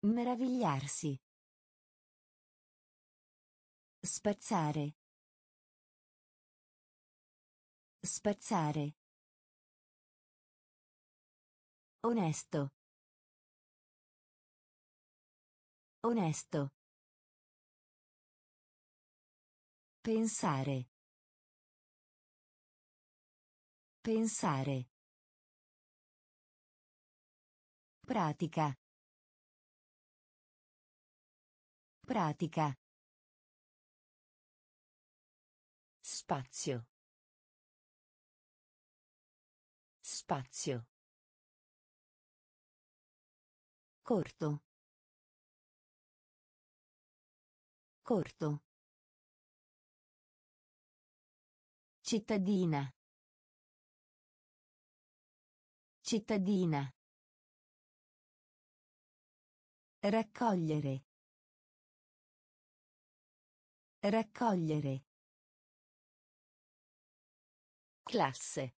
Speaker 1: Meravigliarsi. Spazzare. Spazzare. Onesto. Onesto. Pensare. Pensare. Pratica. Pratica. Spazio. Spazio. Corto. Corto. Cittadina. Cittadina. Raccogliere. Raccogliere. Classe.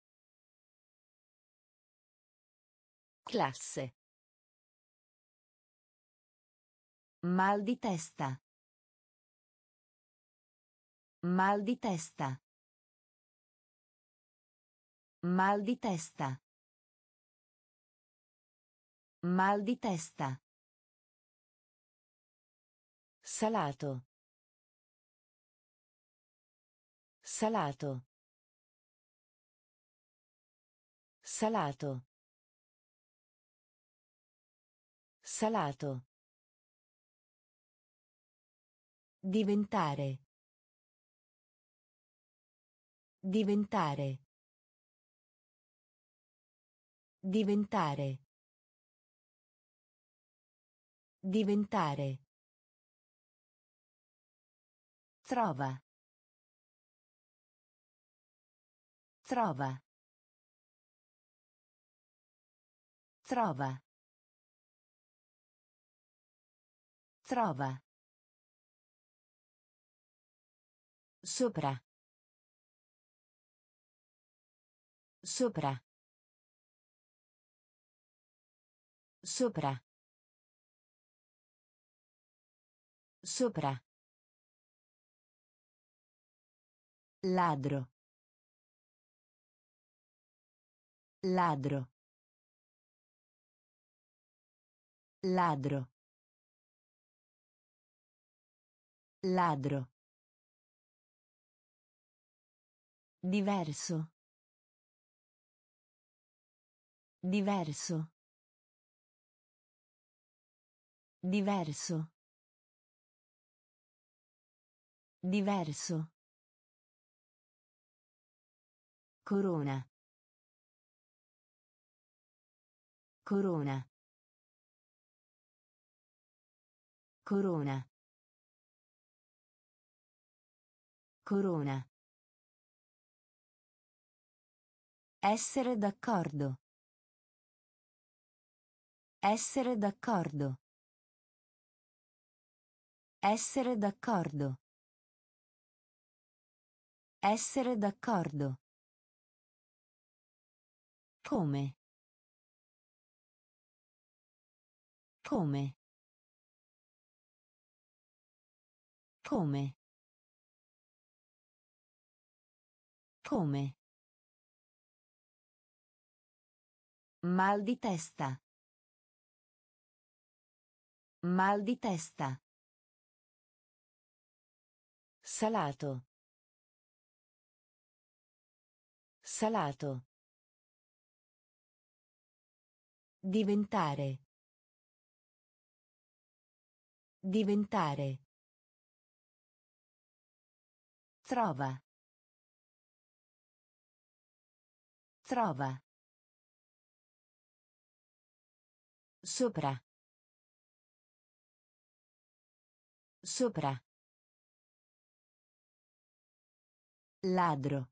Speaker 1: Classe. Mal di testa. Mal di testa. Mal di testa. Mal di testa. Salato. Salato. Salato. Salato. Diventare. Diventare. Diventare. Diventare. Trova. Trova. Trova. Trova. Sopra. Sopra. Sopra. Sopra. Ladro. Ladro. Ladro. Ladro. Diverso. Diverso. Diverso. Diverso. Corona. Corona. Corona. Corona. Essere d'accordo. Essere d'accordo. Essere d'accordo. Essere d'accordo. Come? Come? Come? Come? Mal di testa. Mal di testa. Salato. Salato. Diventare. Diventare. Trova. Trova. Sopra. Sopra. Ladro.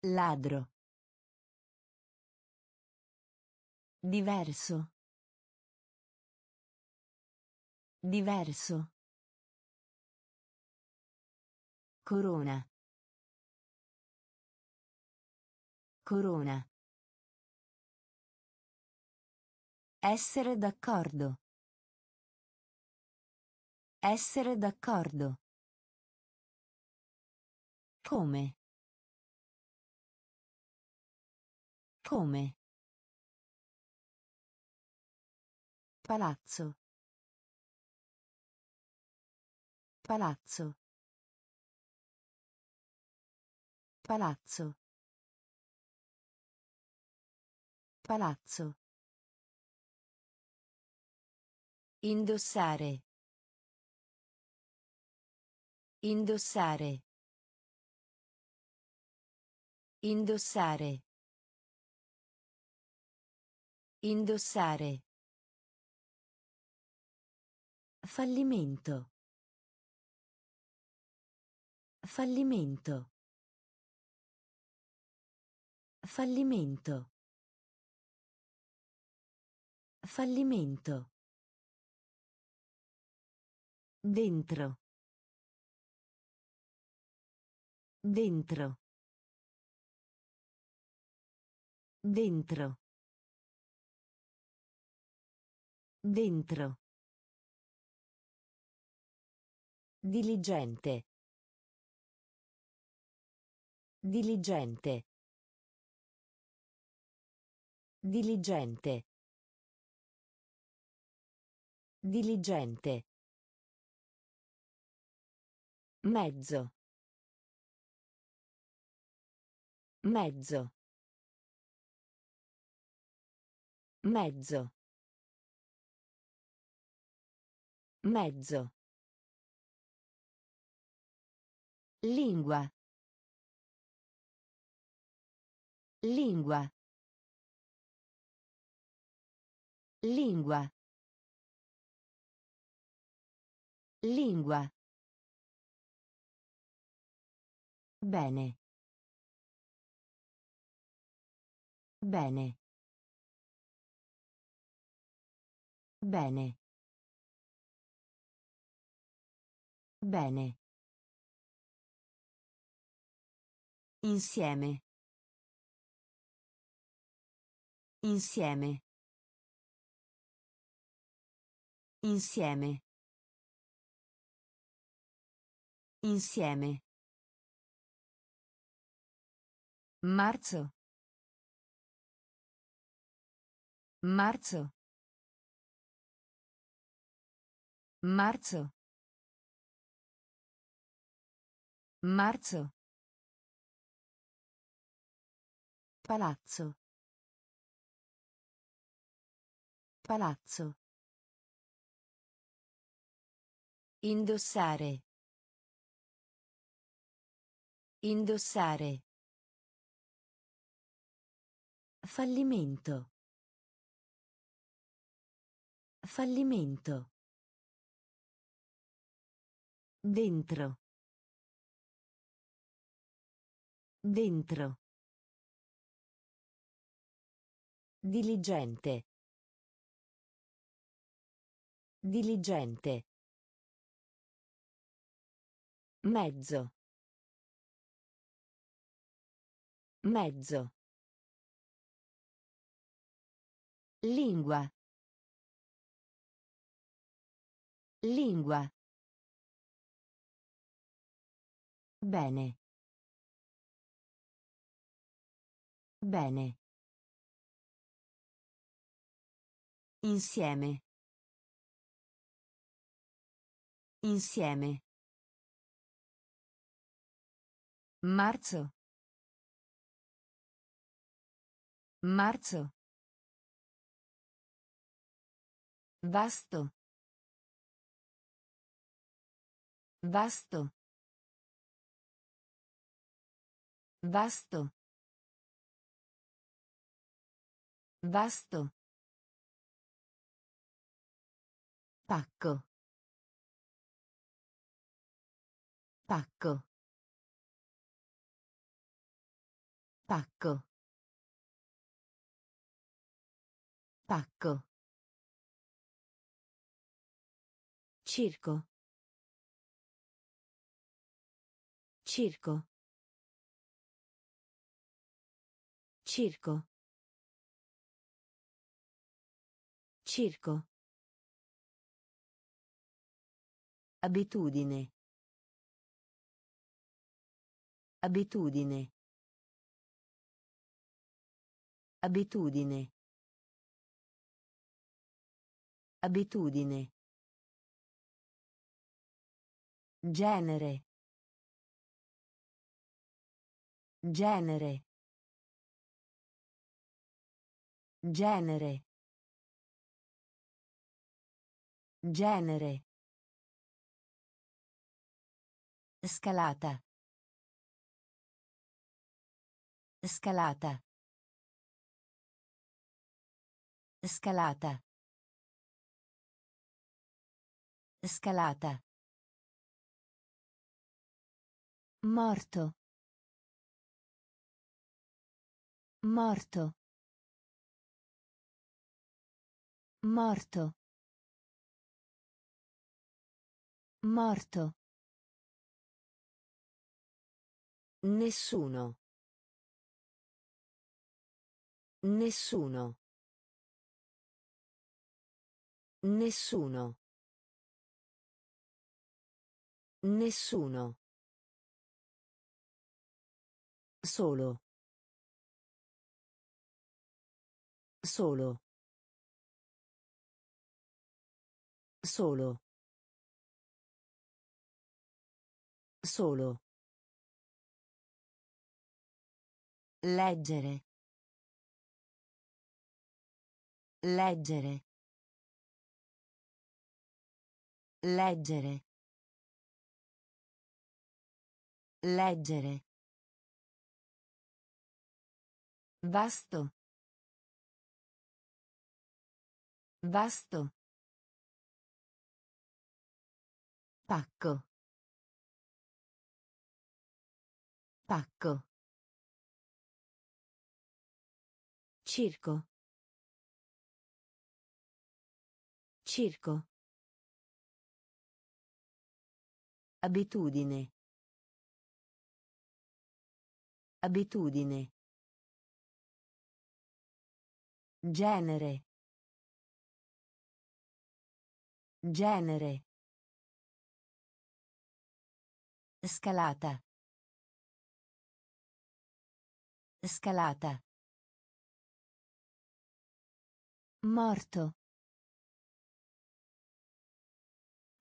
Speaker 1: Ladro. Diverso. Diverso. Corona. Corona. Essere d'accordo. Essere d'accordo. Come? Come? Palazzo. Palazzo. Palazzo. Palazzo. Indossare. Indossare. Indossare. Indossare. Fallimento. Fallimento. Fallimento. Fallimento. Dentro. Dentro. Dentro. Dentro. Diligente. Diligente. Diligente. Diligente. Mezzo. Mezzo. Mezzo. Mezzo. Lingua. Lingua. Lingua. Lingua. Bene. Bene. Bene. Bene. Insieme. Insieme. Insieme. Insieme. Marzo. Marzo. Marzo. Marzo. Palazzo. Palazzo. Indossare. Indossare. Fallimento. Fallimento. Dentro. Dentro. Diligente. Diligente. Mezzo. Mezzo. Lingua. Lingua. Bene. Bene. Insieme. Insieme. Marzo. Marzo. Vasto. Vasto. Vasto. Vasto. Pacco. Pacco. Pacco. Pacco. Circo. Circo. Circo. Circo. Abitudine. Abitudine. Abitudine. Abitudine. Genere. Genere. Genere. Genere. Scalata. Scalata. Scalata. Scalata. Morto. Morto. Morto. Morto. Nessuno. Nessuno.
Speaker 2: Nessuno. Nessuno. Solo. Solo. Solo. Solo. Leggere. Leggere. Leggere. Leggere. Vasto. Vasto. Pacco. Pacco. Circo. Circo. Abitudine. Abitudine. Genere. Genere. Scalata. Scalata.
Speaker 1: Morto.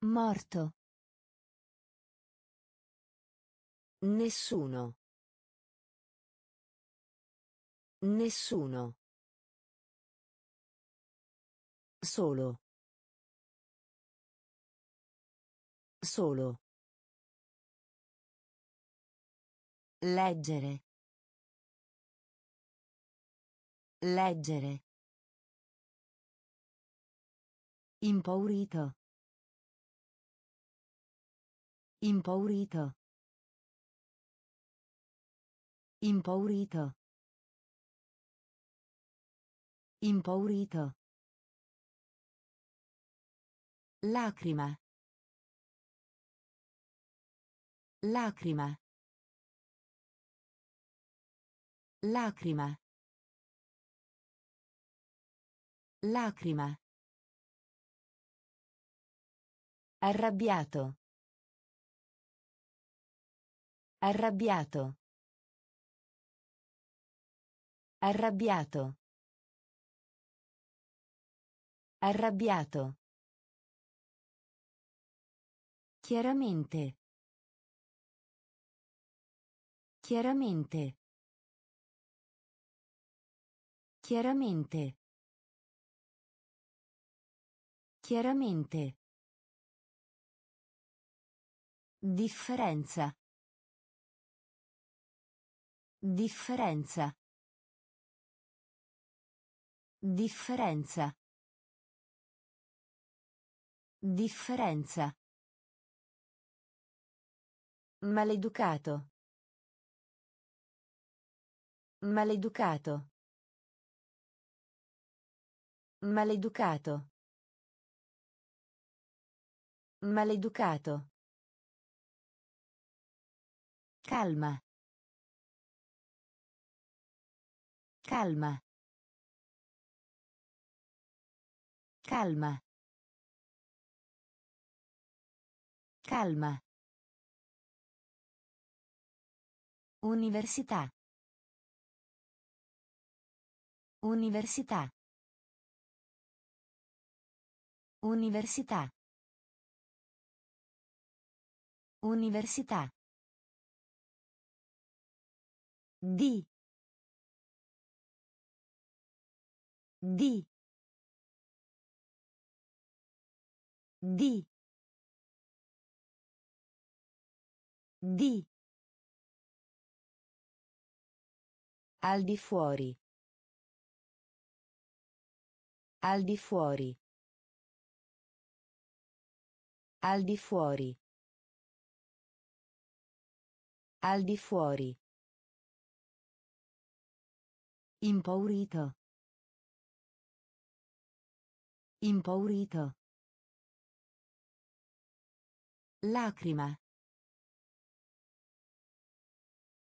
Speaker 1: Morto.
Speaker 2: Nessuno. Nessuno. Solo. Solo. Leggere. Leggere.
Speaker 1: Impaurito. Impaurito. Impaurito. Impaurito. Lacrima. Lacrima. Lacrima. Lacrima. Arrabbiato. Arrabbiato. Arrabbiato. Arrabbiato. Chiaramente. Chiaramente. Chiaramente. Chiaramente. Differenza. Differenza. Differenza. Differenza.
Speaker 2: Maleducato. Maleducato. Maleducato. Maleducato.
Speaker 1: Calma. Calma. Calma. Calma. Università. Università. Università. Università. Di. Di. Di. Di.
Speaker 2: Al di fuori. Al di fuori. Al di fuori. Al di fuori.
Speaker 1: Impaurito. Impaurito. Lacrima.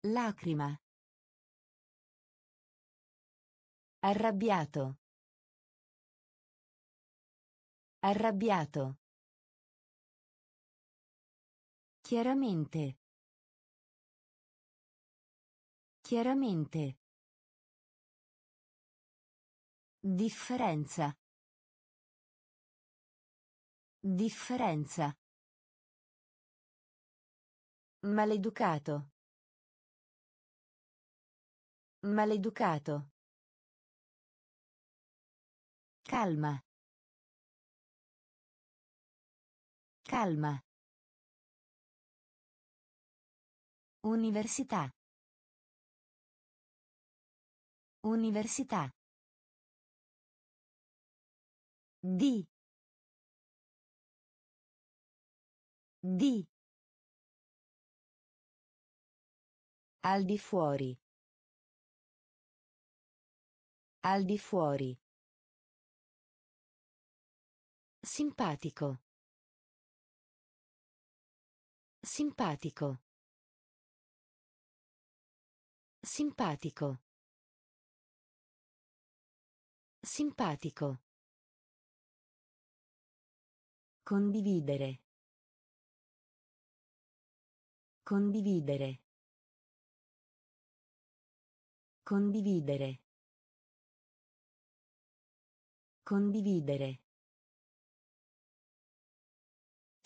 Speaker 1: Lacrima.
Speaker 2: Arrabbiato. Arrabbiato.
Speaker 1: Chiaramente. Chiaramente. Differenza. Differenza.
Speaker 2: Maleducato. Maleducato.
Speaker 1: Calma. Calma. Università. Università. Di. Di.
Speaker 2: Al di fuori. Al di fuori.
Speaker 1: Simpatico. Simpatico. Simpatico. Simpatico.
Speaker 2: Condividere. Condividere. Condividere. Condividere.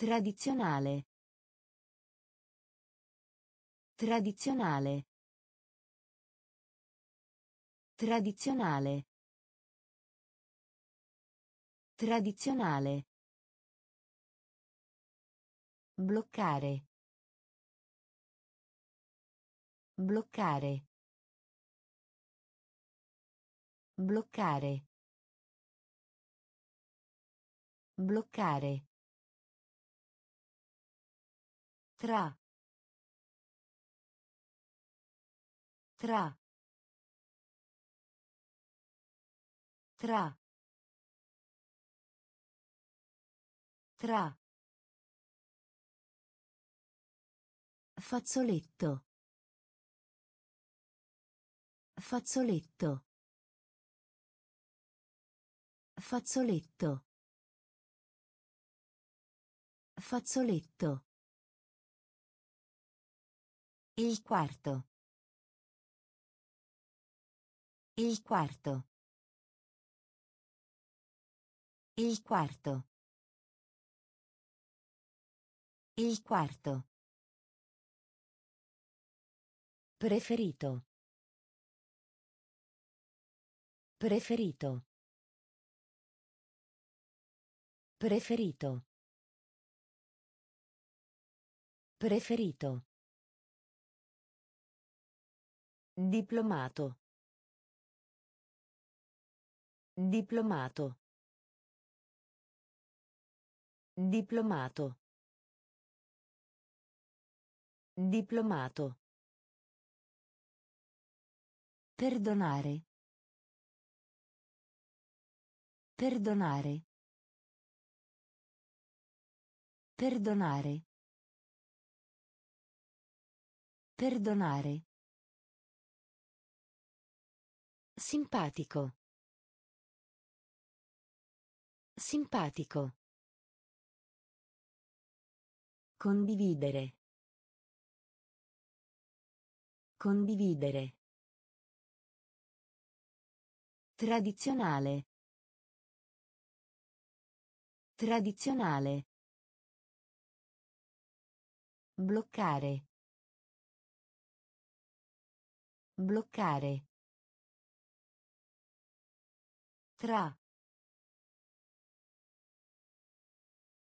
Speaker 1: Tradizionale. Tradizionale. Tradizionale. Tradizionale. Bloccare. Bloccare. Bloccare. Bloccare. Tra. Tra. Tra. Tra. Fazzoletto. Fazzoletto. Fazzoletto. Fazzoletto. Il quarto. Il quarto. Il quarto. Il quarto. Preferito. Preferito. Preferito. Preferito. Diplomato. Diplomato. Diplomato. Diplomato. Perdonare. Perdonare. Perdonare. Perdonare. Simpatico. Simpatico.
Speaker 2: Condividere. Condividere.
Speaker 1: Tradizionale. Tradizionale. Bloccare. Bloccare. Tra.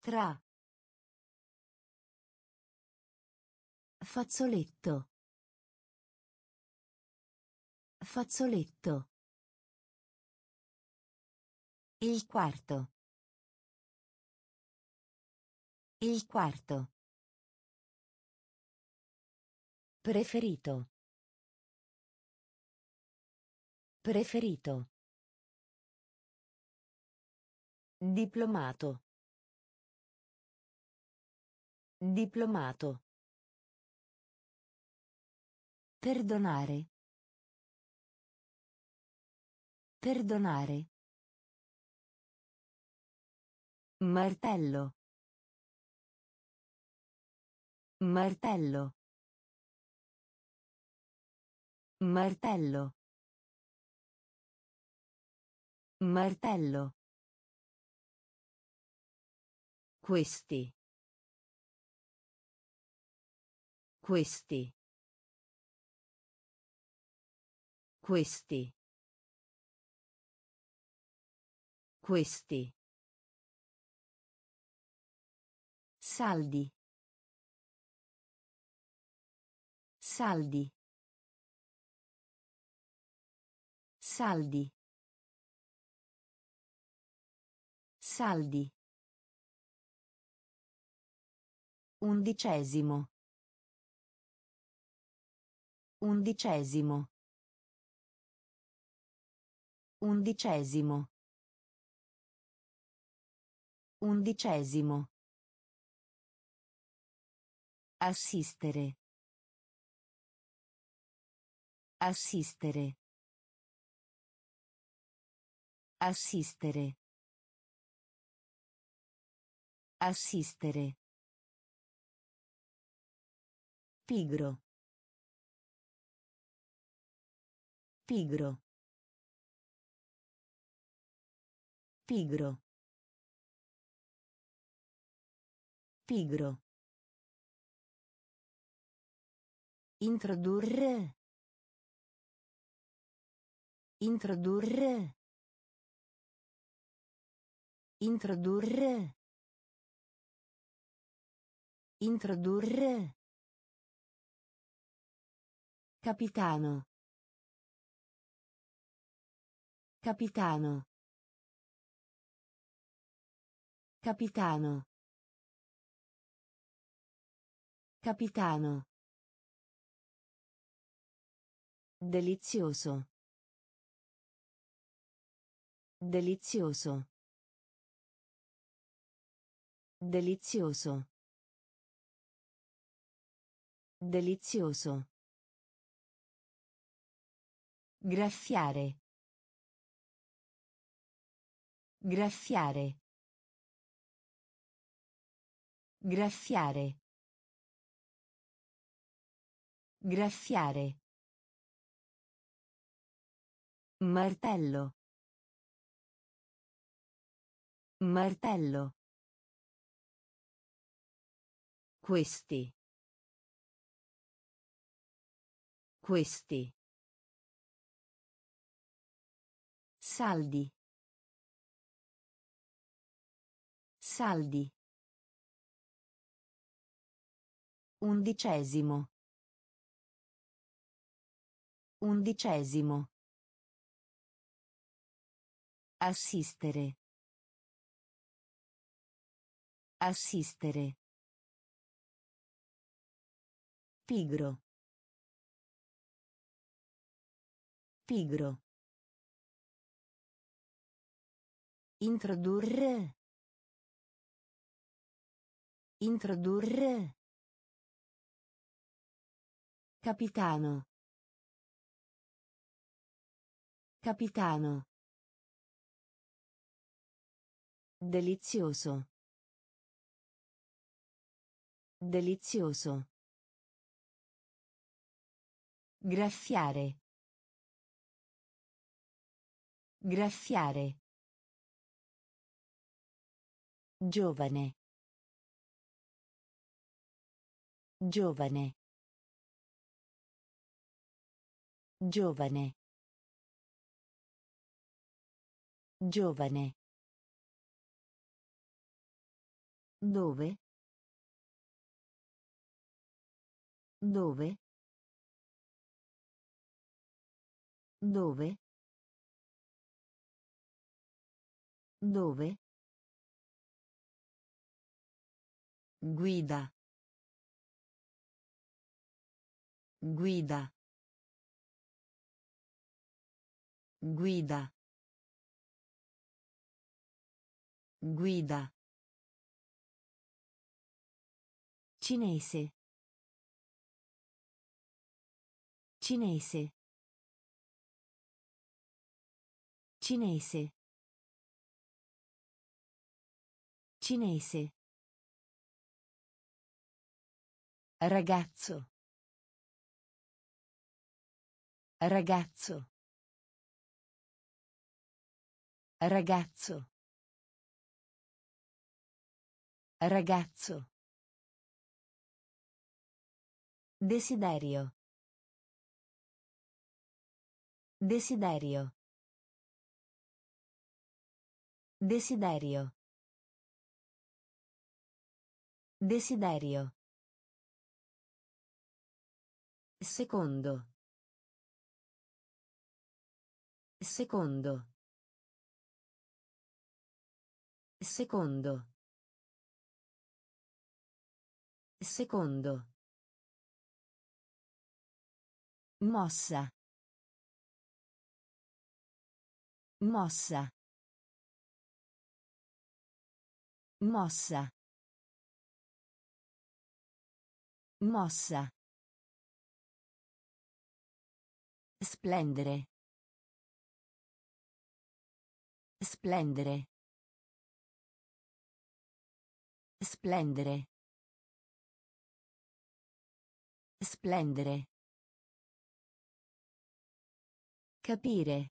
Speaker 1: Tra. Fazzoletto. Fazzoletto. Il quarto. Il quarto. Preferito. Preferito. Diplomato. Diplomato. Perdonare. Perdonare.
Speaker 2: Martello. Martello. Martello. Martello. Questi. Questi. Questi. Questi. Saldi. Saldi. Saldi. Saldi. Undicesimo. Undicesimo. Undicesimo. Undicesimo. Assistere. Assistere. Assistere. Assistere. Pigro. Pigro. Pigro. Pigro. Introdurre. Introdurre. Introdurre. Introdurre. Capitano. Capitano. Capitano. Capitano. Delizioso. Delizioso. Delizioso. Delizioso. Graffiare. Graffiare. Graffiare. Graffiare. Martello. Martello. Questi. Questi. Saldi. Saldi. Undicesimo. Undicesimo. Assistere. Assistere. Pigro. Pigro. Introdurre. Introdurre. Capitano. Capitano. Delizioso. Delizioso. Graffiare. Graffiare. Giovane. Giovane. Giovane. Giovane. Dove? Dove? Dove? Dove? Guida. Guida. Guida. Guida. Cinese. Cinese. Cinese. Cinese. Ragazzo. Ragazzo. Ragazzo. Ragazzo. Desiderio. Desiderio. Desiderio. Desiderio. Secondo. Secondo. Secondo. Secondo. Mossa. Mossa. Mossa. Mossa. Splendere. Splendere. Splendere. Splendere. Capire.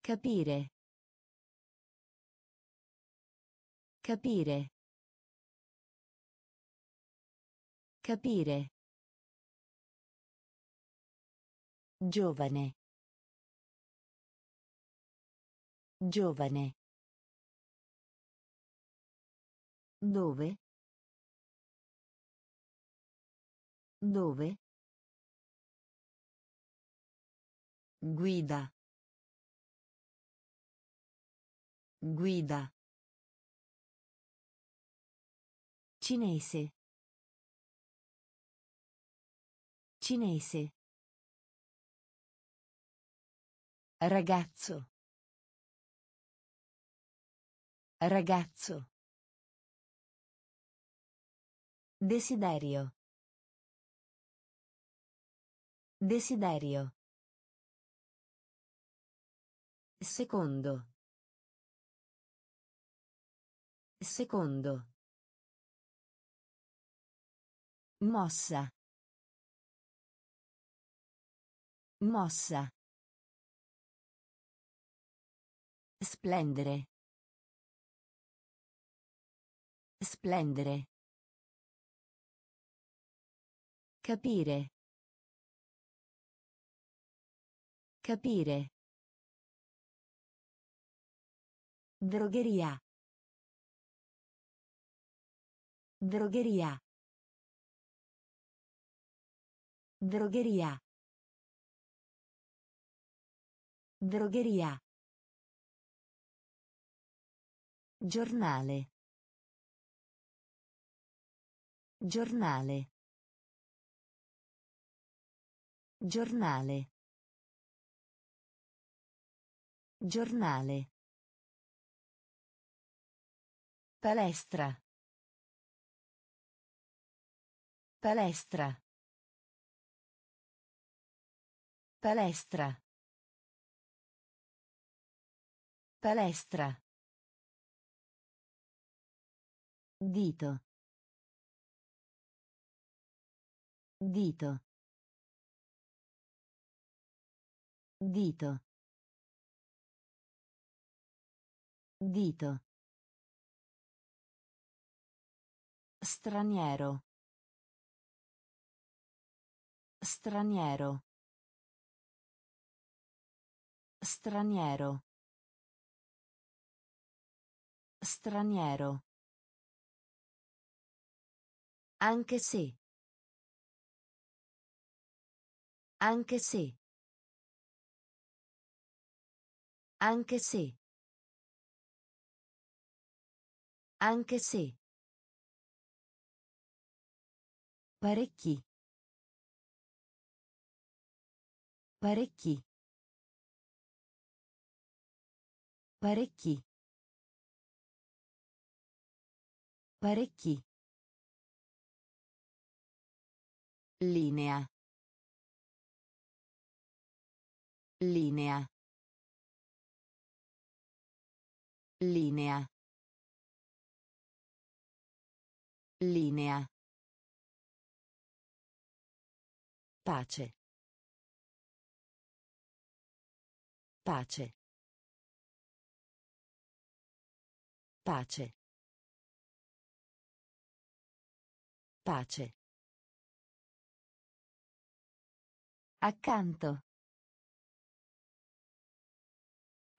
Speaker 2: Capire. Capire. Capire. Giovane. Giovane. Dove? Dove? Guida. Guida. Cinese. Cinese. Ragazzo. Ragazzo. Desiderio. Desiderio. Secondo. Secondo. Mossa. Mossa. Splendere. Splendere. Capire. Capire. Drogheria. Drogheria. Drogheria. Drogheria. Giornale. Giornale. Giornale. Giornale. Palestra. Palestra. Palestra. Palestra. Dito. Dito. Dito. Dito. Straniero. Straniero. Straniero. Straniero. Anche se. Anche se. Anche se. Anche se. Parecchi. Parecchi. Parecchi. Parecchi. Linea. Linea. Linea. Linea.
Speaker 1: Pace. Pace. Pace. Pace.
Speaker 2: Accanto.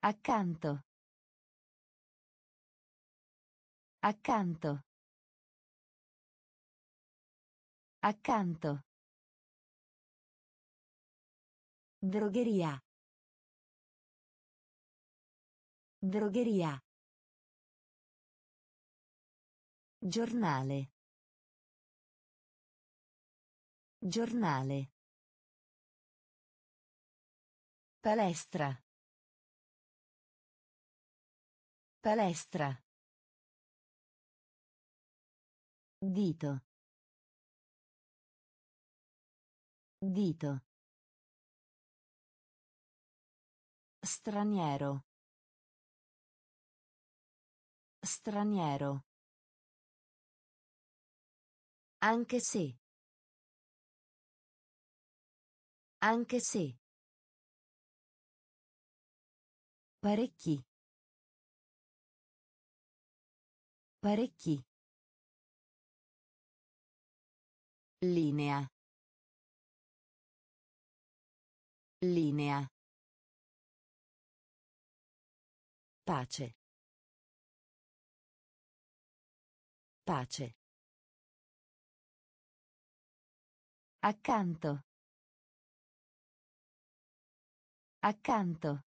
Speaker 2: Accanto. Accanto. Accanto.
Speaker 1: Drogheria. Drogheria. Giornale. Giornale. Palestra. Palestra. Dito. Dito. Straniero. Straniero. Anche se. Anche se.
Speaker 2: Parecchi. Parecchi. Linea. Linea.
Speaker 1: Pace. Pace.
Speaker 2: Accanto. Accanto.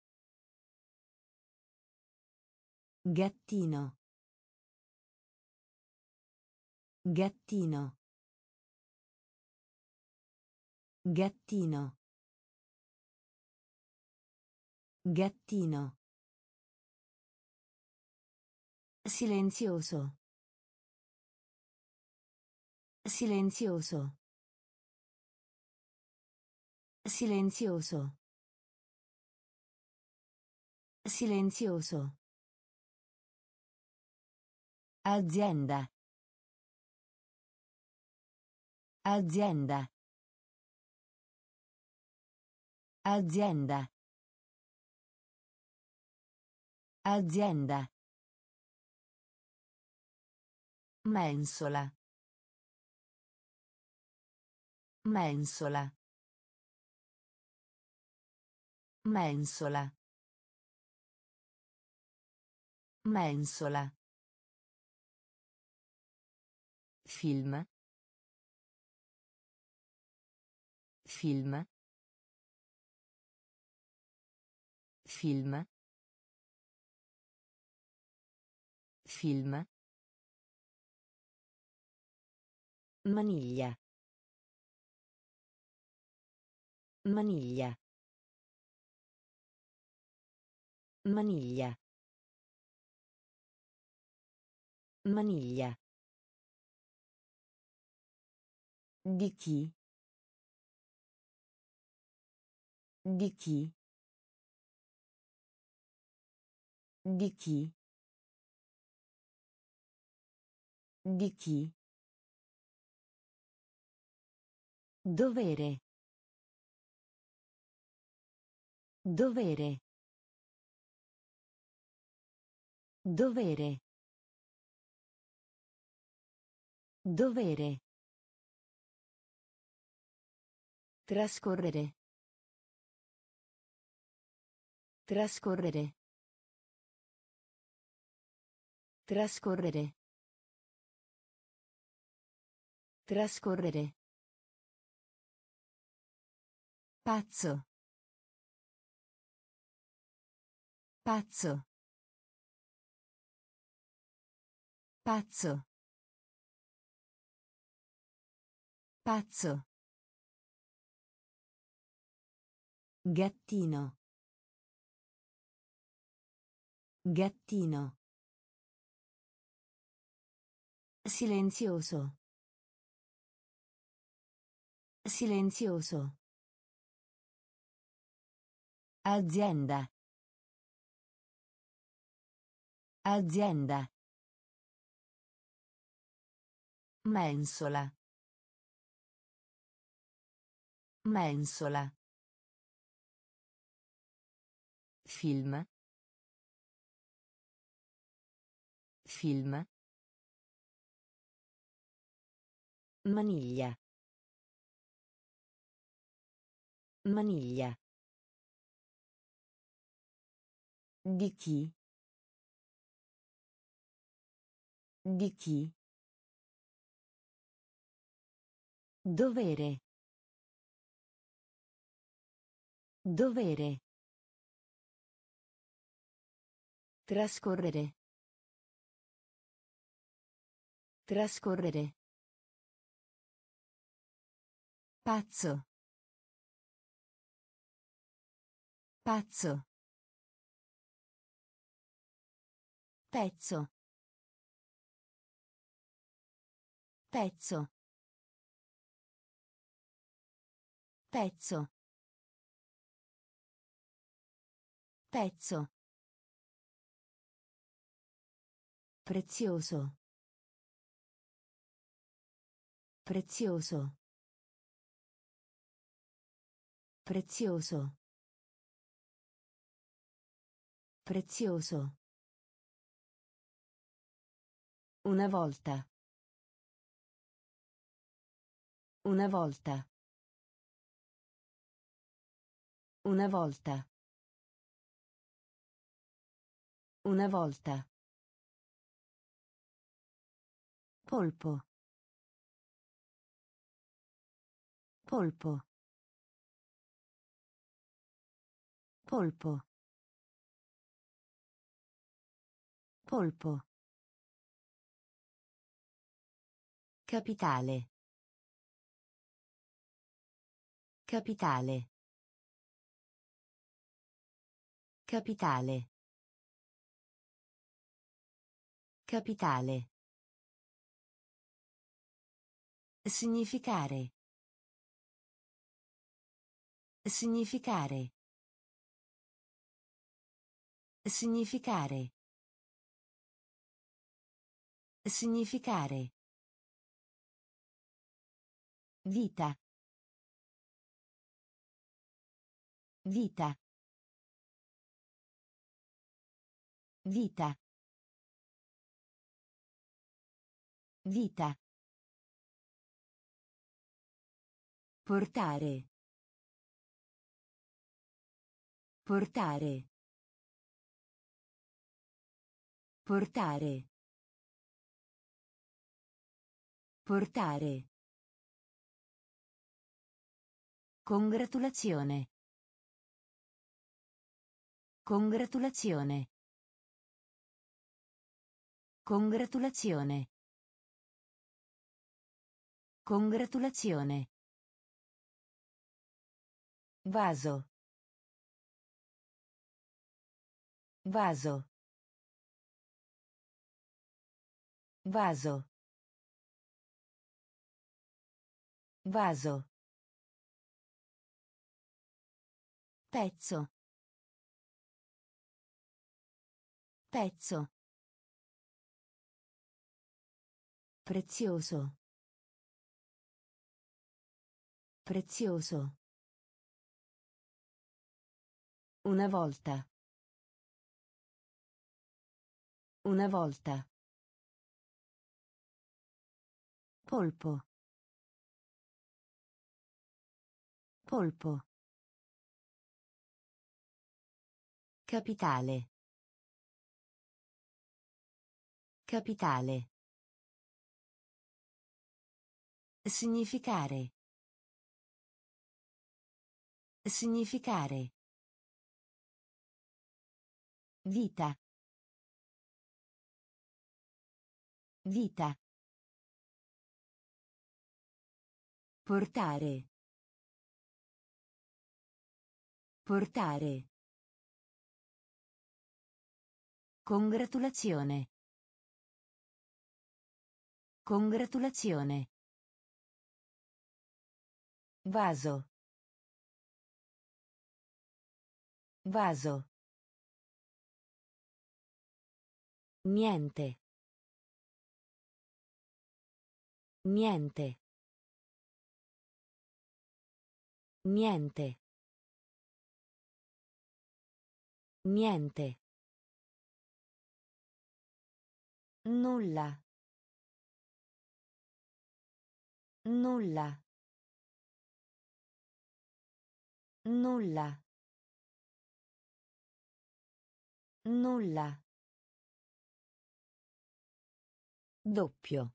Speaker 2: Gattino. Gattino. Gattino. Gattino.
Speaker 1: Silenzioso. Silenzioso. Silenzioso. Silenzioso.
Speaker 2: Azienda. Azienda. Azienda. Azienda.
Speaker 1: Mensola. Mensola. Mensola. Mensola. Film. Film. Film. Film. Maniglia. Maniglia. Maniglia. Maniglia. Di chi? Di chi? Di chi? Di chi? Dovere. Dovere. Dovere. Dovere. Trascorrere. Trascorrere. Trascorrere. Trascorrere. Pazzo. Pazzo. Pazzo. Pazzo. Gattino. Gattino. Silenzioso. Silenzioso.
Speaker 2: Azienda. Azienda.
Speaker 1: Mensola. Mensola. Film. Film. Maniglia. Maniglia. Di chi? Di chi? Dovere. Dovere. Trascorrere. Trascorrere. Pazzo. Pazzo. Pezzo. Pezzo. Pezzo. Pezzo. Prezioso. Prezioso. Prezioso. Prezioso. Una volta. Una volta. Una volta. Una volta. Polpo. Polpo. Polpo. Polpo. Capitale. Capitale. Capitale. Capitale. Significare. Significare. Significare. Significare. Vita. Vita. Vita. Vita. Portare. Portare. Portare. Portare. Congratulazione. Congratulazione. Congratulazione. Congratulazione. Vaso. Vaso. Vaso. Vaso. Pezzo. Pezzo. Prezioso. Prezioso. Una volta. Una volta. Polpo. Polpo. Capitale. Capitale. Significare. Significare. Vita. Vita. Portare. Portare. Congratulazione. Congratulazione. Vaso. Vaso.
Speaker 2: Niente. Niente. Niente. Niente. Nulla. Nulla. Nulla. Nulla. Doppio.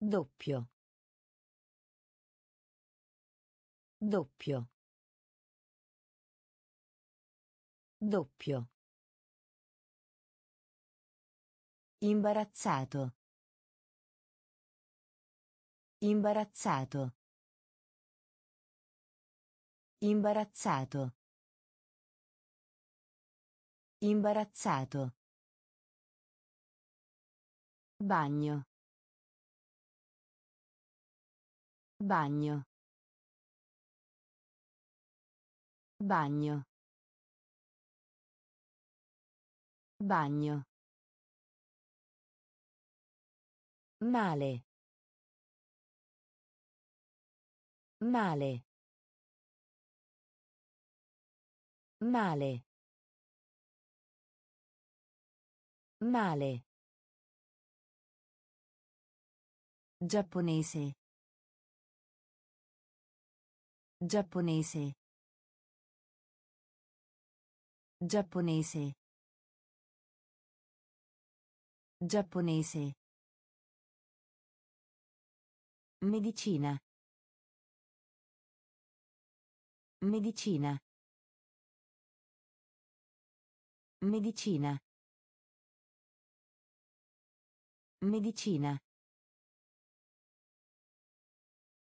Speaker 2: Doppio. Doppio. Doppio. Imbarazzato. Imbarazzato. Imbarazzato. Imbarazzato. Bagno. Bagno. Bagno. Bagno. Male. Male. Male. Male. Giapponese. Giapponese. Giapponese. Giapponese. Medicina. Medicina. Medicina. Medicina.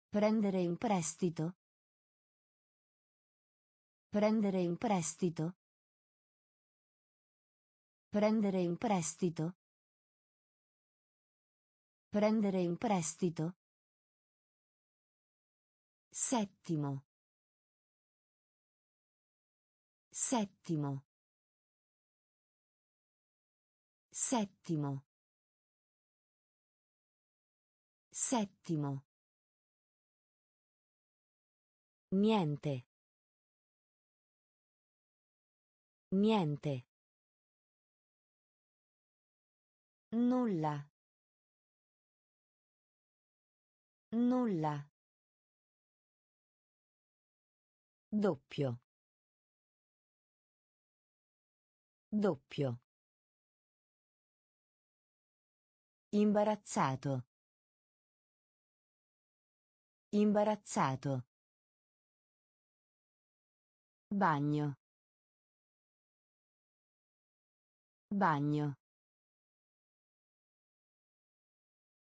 Speaker 2: Prendere in prestito. Prendere in prestito. Prendere in prestito. Prendere in prestito. Settimo. Settimo. Settimo. Settimo. Niente. Niente. Nulla. Nulla. Doppio. Doppio. Imbarazzato. Imbarazzato. Bagno. Bagno.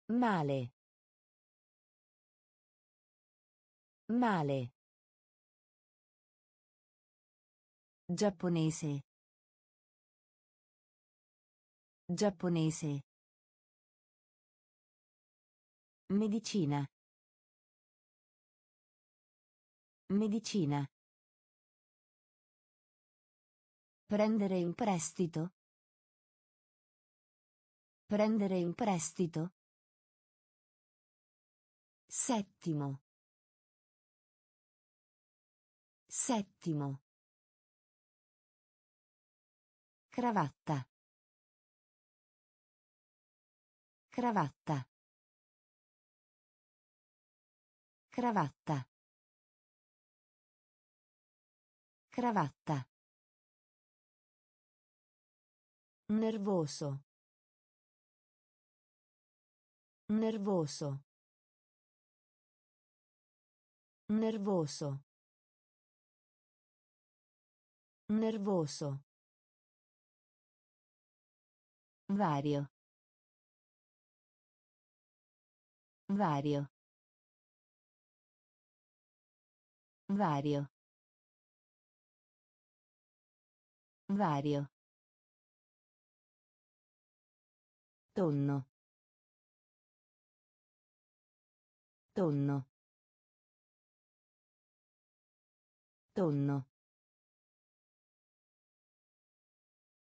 Speaker 2: Male. Male. Giapponese. Giapponese. Medicina. Medicina. Prendere in prestito. Prendere in prestito. Settimo. Settimo. Cravatta. Cravatta. Cravatta. Cravatta. Nervoso. Nervoso. Nervoso. Nervoso. Vario. Vario. Vario. Vario. Tonno. Tonno. Tonno.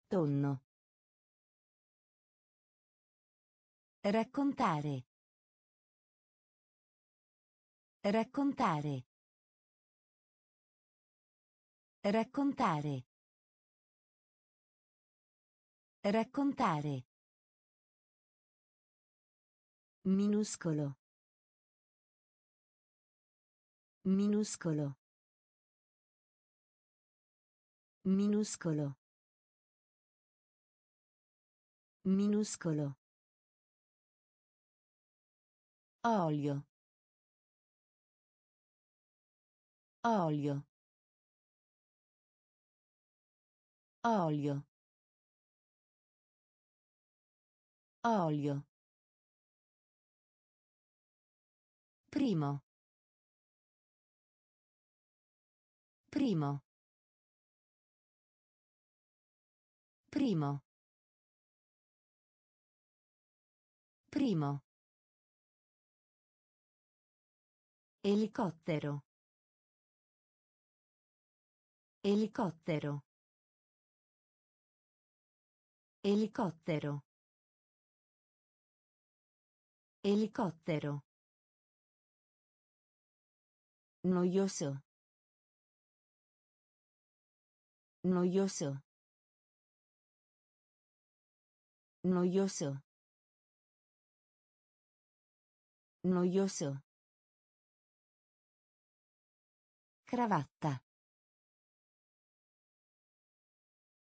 Speaker 2: Tonno.
Speaker 1: Raccontare. Raccontare. Raccontare. Raccontare.
Speaker 2: Minuscolo. Minuscolo. Minuscolo. Minuscolo. Olio. Olio. Olio. Olio. Primo. Primo. Primo. Primo. Elicottero. Elicottero. Elicottero. Elicottero. Noioso. Noioso. Noioso. Noioso. Cravatta.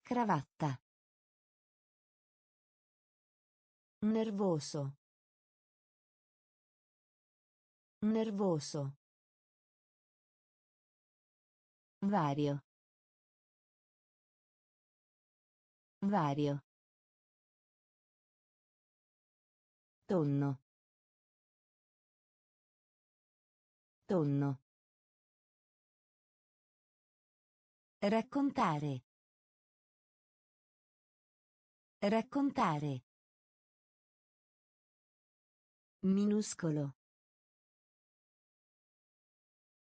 Speaker 2: Cravatta. Nervoso. Nervoso. Vario. Vario. Tonno. Tonno.
Speaker 1: Raccontare. Raccontare.
Speaker 2: Minuscolo.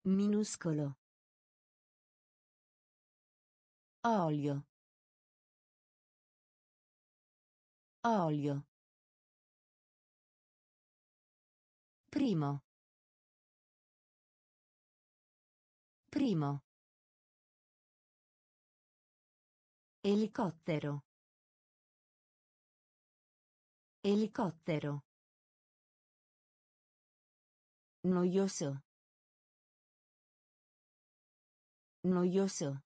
Speaker 2: Minuscolo. Olio. Olio.
Speaker 1: Primo. Primo. Elicottero. Elicottero.
Speaker 2: Noioso. Noioso.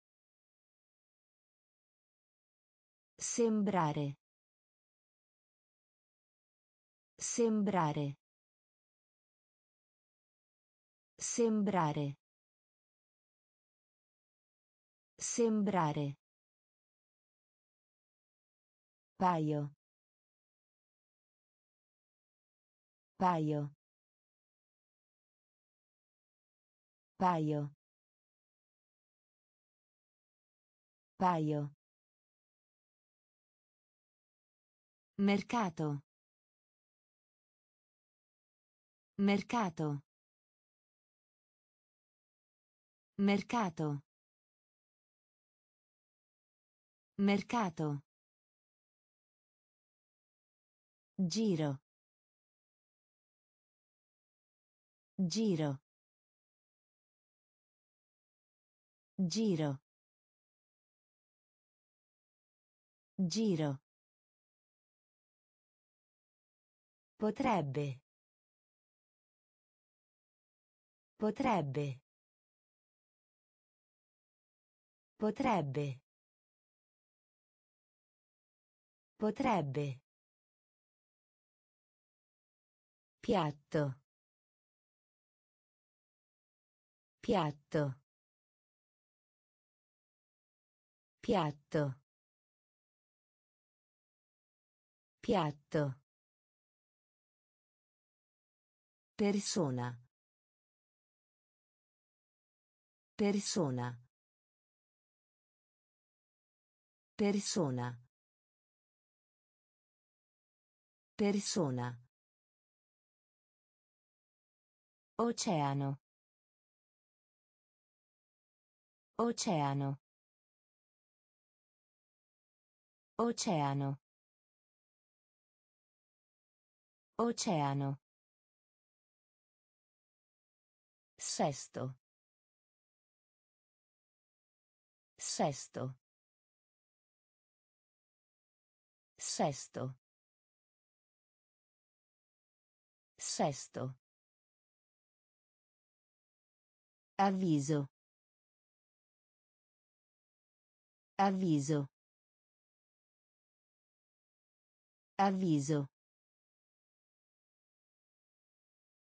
Speaker 1: Sembrare. Sembrare. Sembrare. Sembrare.
Speaker 2: Paio. Paio. Paio. Paio.
Speaker 1: Mercato. Mercato. Mercato. Mercato. Giro. Giro. Giro. Giro. Potrebbe. Potrebbe. Potrebbe. Potrebbe.
Speaker 2: Piatto. Piatto. Piatto. Piatto.
Speaker 1: Persona. Persona. Persona. Persona. Oceano. Oceano. Oceano. Oceano. Sesto. Sesto. Sesto. Sesto. Avviso. Avviso. Avviso.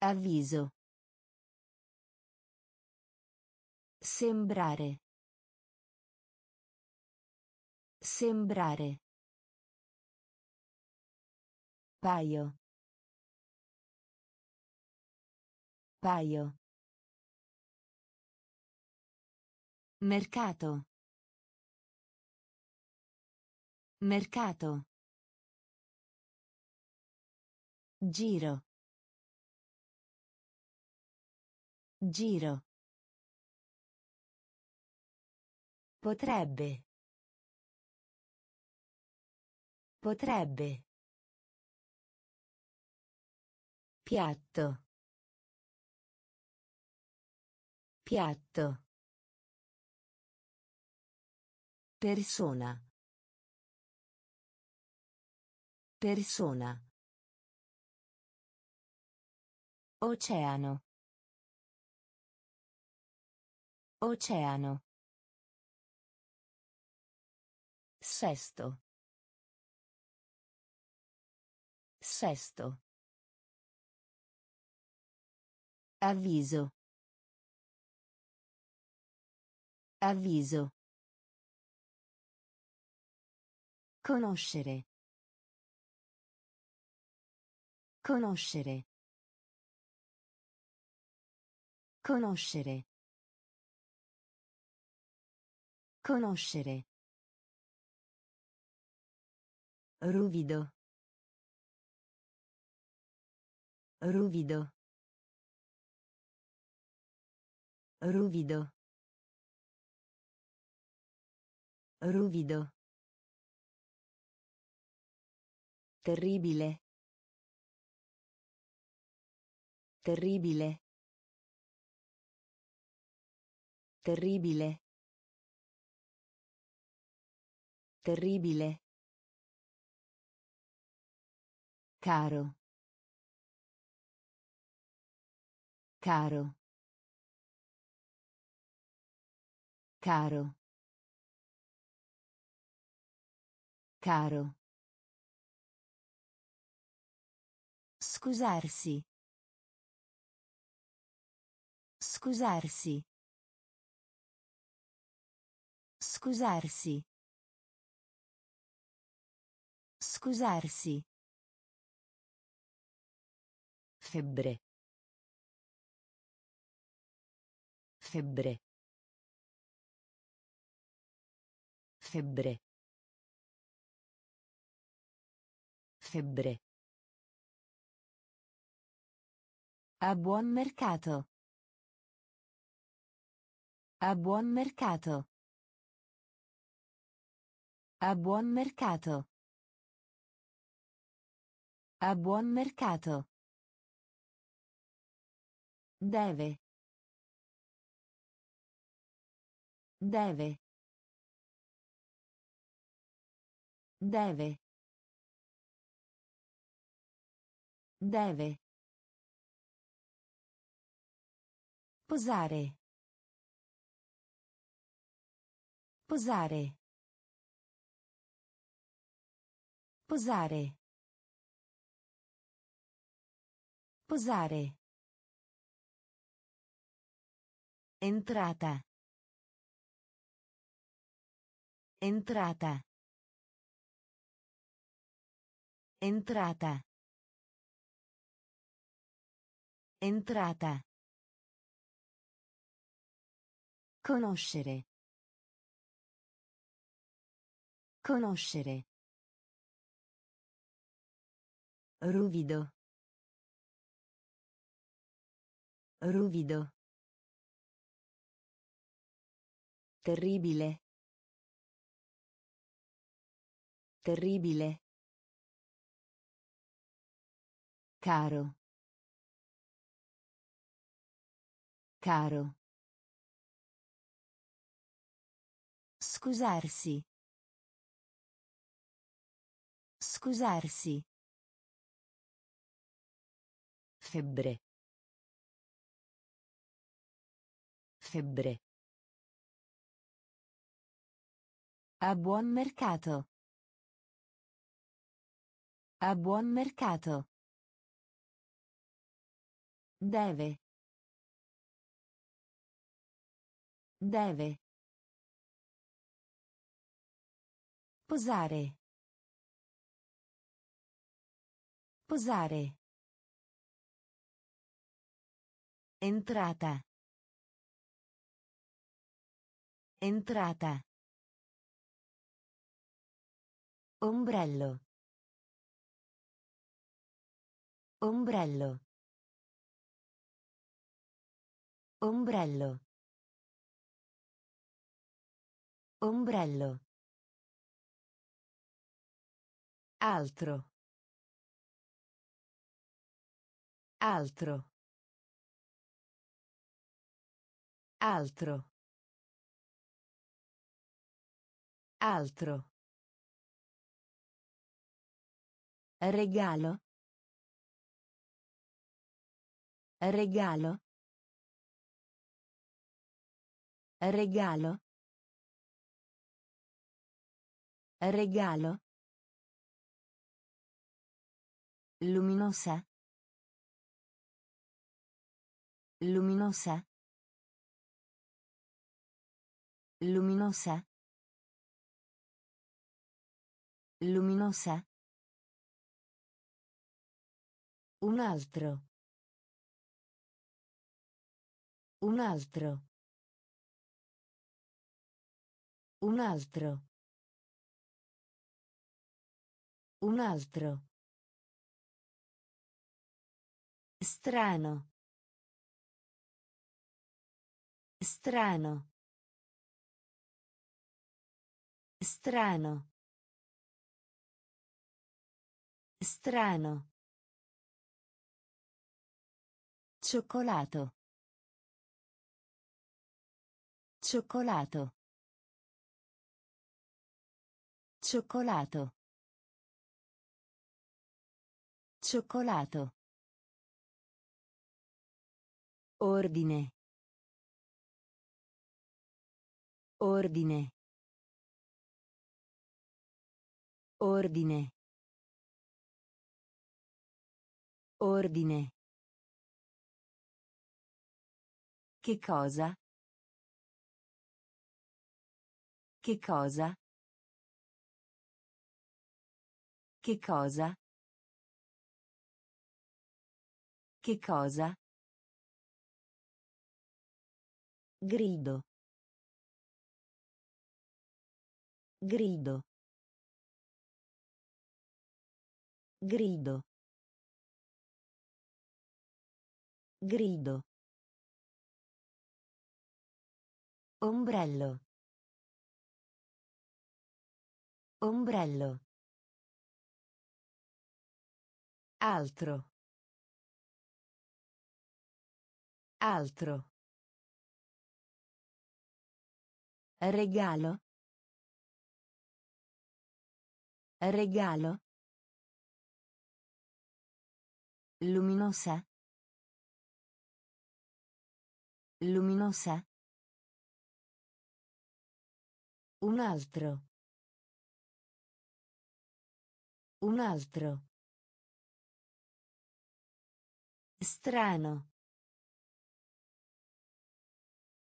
Speaker 1: Avviso. Sembrare. Sembrare. Paio. Paio. Mercato. Mercato. Giro. Giro. Potrebbe. Potrebbe. Piatto. Piatto. Persona. Persona. Oceano. Oceano. Sesto. Sesto. Avviso. Avviso. Conoscere. Conoscere. Conoscere. Conoscere. Ruvido. Ruvido. Ruvido. Ruvido. Terribile. Terribile. Terribile. Terribile. Caro. Caro. Caro. Caro. Scusarsi. Scusarsi. Scusarsi. Scusarsi. Febbre. Febbre. Febbre. Febbre. A buon mercato. A buon mercato. A buon mercato. A buon mercato. Deve. Deve. Deve. Deve. Posare. Posare. Posare. Posare. Entrata. Entrata. Entrata. Entrata. Conoscere. Conoscere. Ruvido. Ruvido. Terribile. Terribile. Caro. Caro. Scusarsi. Scusarsi. Febbre. Febbre. A buon mercato. A buon mercato. Deve. Deve. Posare. Posare. Entrata. Entrata. Ombrello. Ombrello. Ombrello. Ombrello. Altro. Altro. Altro. Altro. Regalo. Regalo. Regalo. Regalo. Luminosa. Luminosa. Luminosa. Luminosa. Un altro. Un altro. Un altro. Un altro. Strano. Strano. Strano. Strano. Cioccolato. Cioccolato. Cioccolato. Cioccolato. Ordine. Ordine. Ordine. Ordine. Che cosa? Che cosa? Che cosa? Che cosa? Grido. Grido. Grido. Grido. Ombrello. Ombrello. Altro. Altro. Regalo. Regalo. Luminosa. Luminosa. Un altro. Un altro. Strano.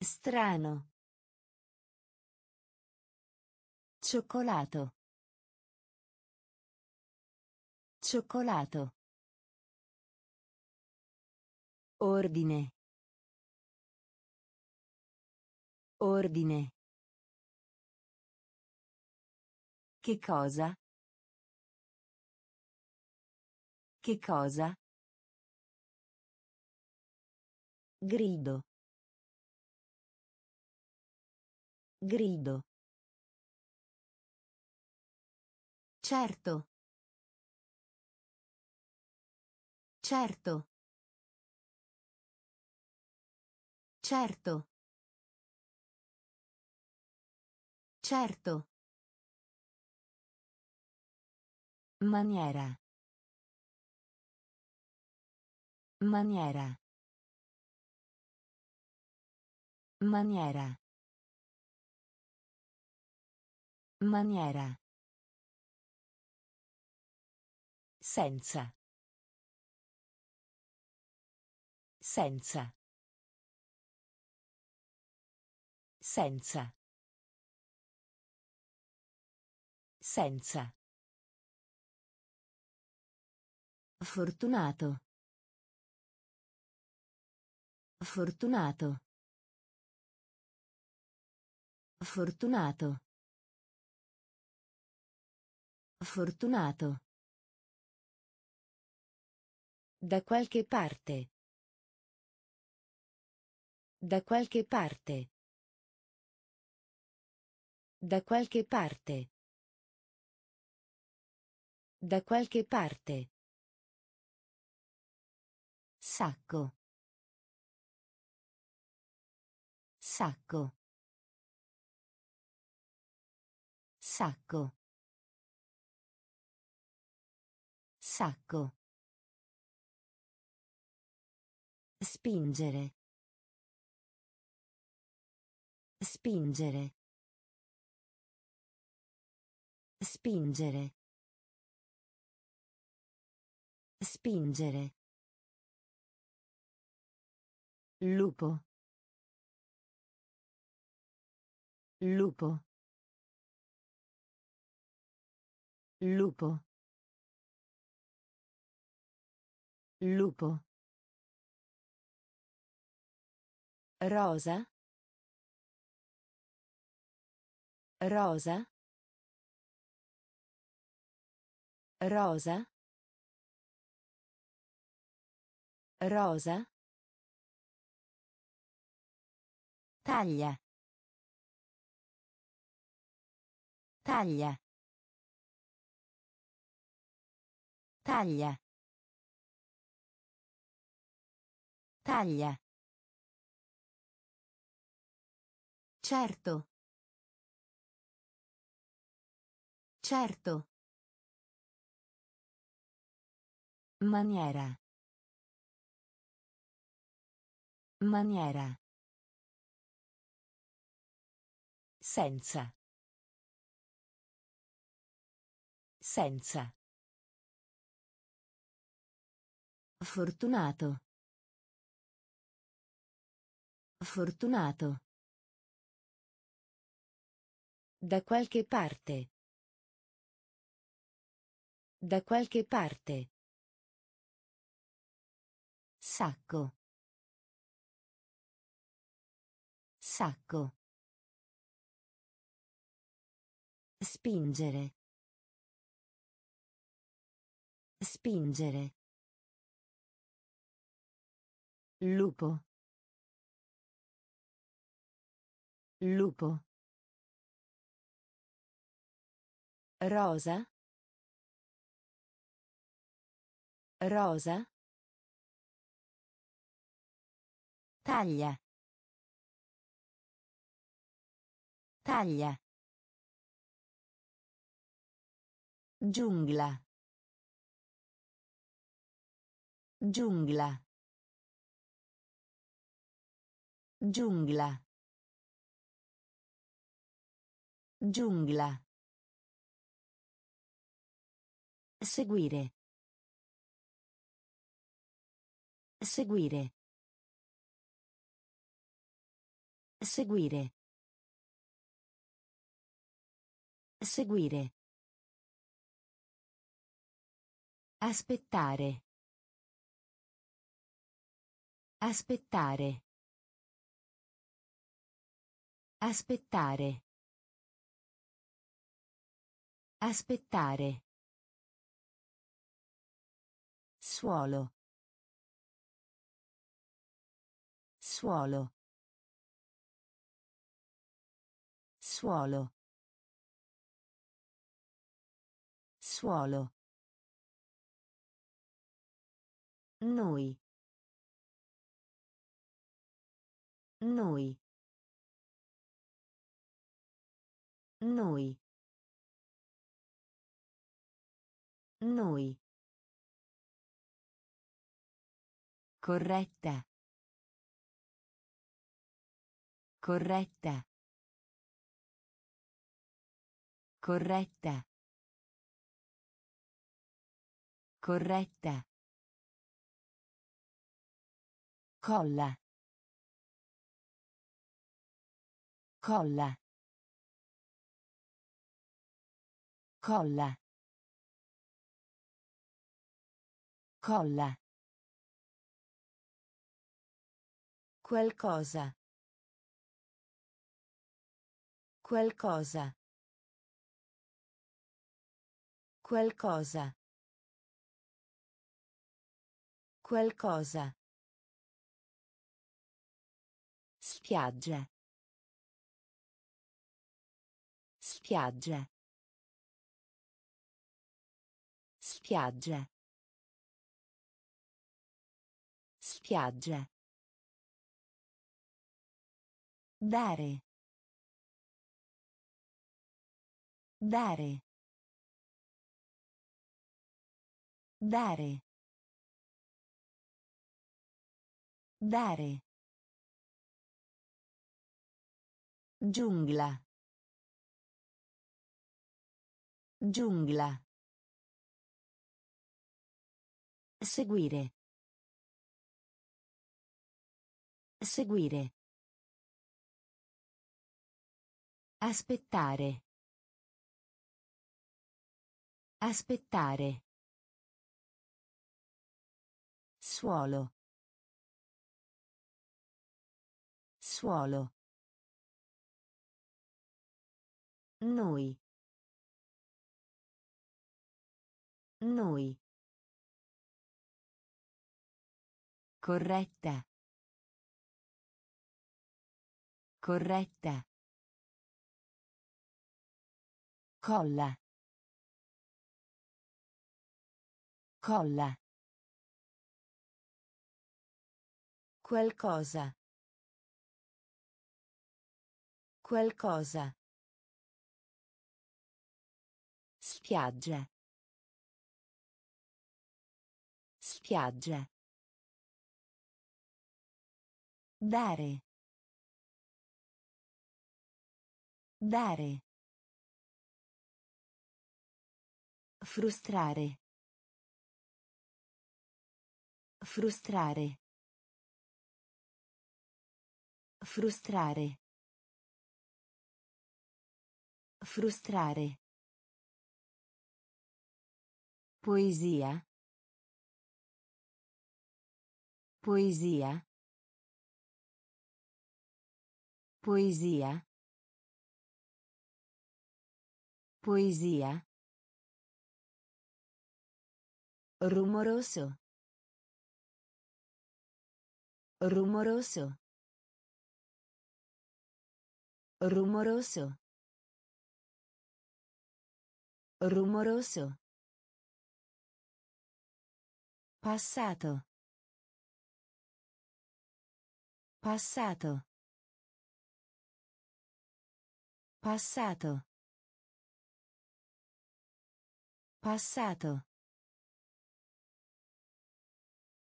Speaker 1: Strano. Cioccolato. Cioccolato. Ordine. Ordine. Che cosa? Che cosa? Grido. Grido. Certo. Certo. Certo. Certo. Maniera. Maniera. Maniera. Maniera. Senza. Senza. Senza. Senza. Fortunato. Fortunato. Fortunato. Fortunato. Da qualche parte. Da qualche parte. Da qualche parte. Da qualche parte. Sacco. Sacco. Sacco. Sacco. Spingere. Spingere. Spingere. Spingere. Lupo. Lupo. Lupo. Lupo. Rosa. Rosa. Rosa. Rosa. Taglia. Taglia. Taglia. Taglia. Certo. Certo. Maniera. Maniera. Senza. Senza. Fortunato. Fortunato. Da qualche parte. Da qualche parte. Sacco. Sacco. Spingere. Spingere. Lupo. Lupo. Rosa. Rosa. Taglia. Taglia. Giungla. Giungla. Giungla. Giungla. Seguire. Seguire. Seguire. Seguire. Aspettare. Aspettare. Aspettare. Aspettare. Suolo. Suolo. Suolo. Suolo. Noi. Noi. Noi. Noi. Corretta. Corretta. Corretta. Corretta. Colla. Colla. Colla. Colla. Qualcosa. Qualcosa. Qualcosa. Qualcosa. Spiaggia. Spiaggia. Spiaggia. Spiaggia. Dare. Dare. Dare. Dare. Giungla. Giungla. Seguire. Seguire. Aspettare. Aspettare. Suolo. Suolo. Noi. Noi. Corretta. Corretta. Colla. Colla. Qualcosa. Qualcosa. Spiaggia. Spiaggia. Dare. Dare. Frustrare. Frustrare. Frustrare. Frustrare. Poesia. Poesia. Poesia. Poesia. Rumoroso. Rumoroso. Rumoroso. Rumoroso. Passato. Passato. Passato. Passato.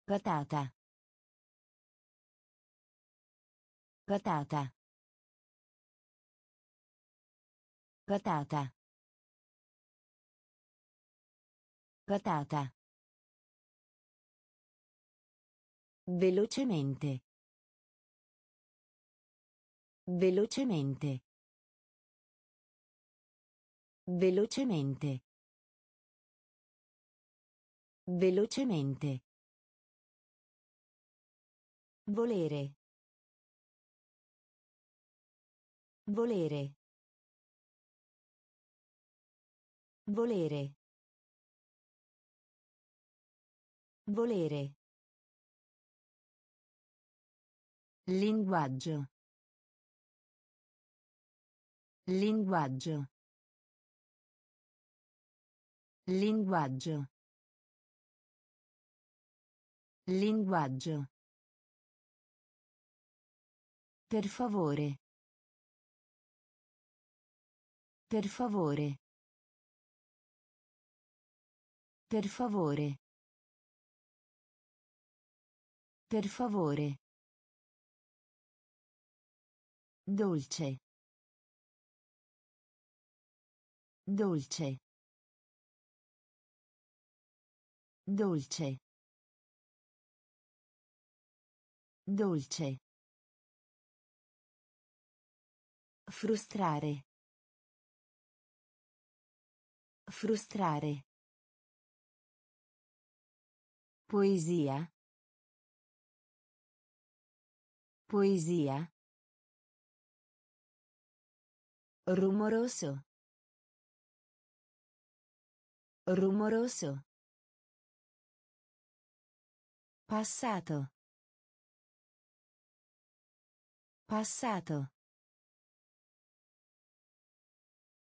Speaker 1: Patata. Patata. Patata. Patata. Velocemente. Velocemente. Velocemente. Velocemente. Volere. Volere. Volere. Volere. Linguaggio. Linguaggio.
Speaker 2: Linguaggio. Linguaggio. Per favore. Per favore. Per favore. Per favore. Dolce. Dolce. Dolce. Dolce. Frustrare. Frustrare. Poesia. Poesia. Rumoroso. Rumoroso. Passato. Passato.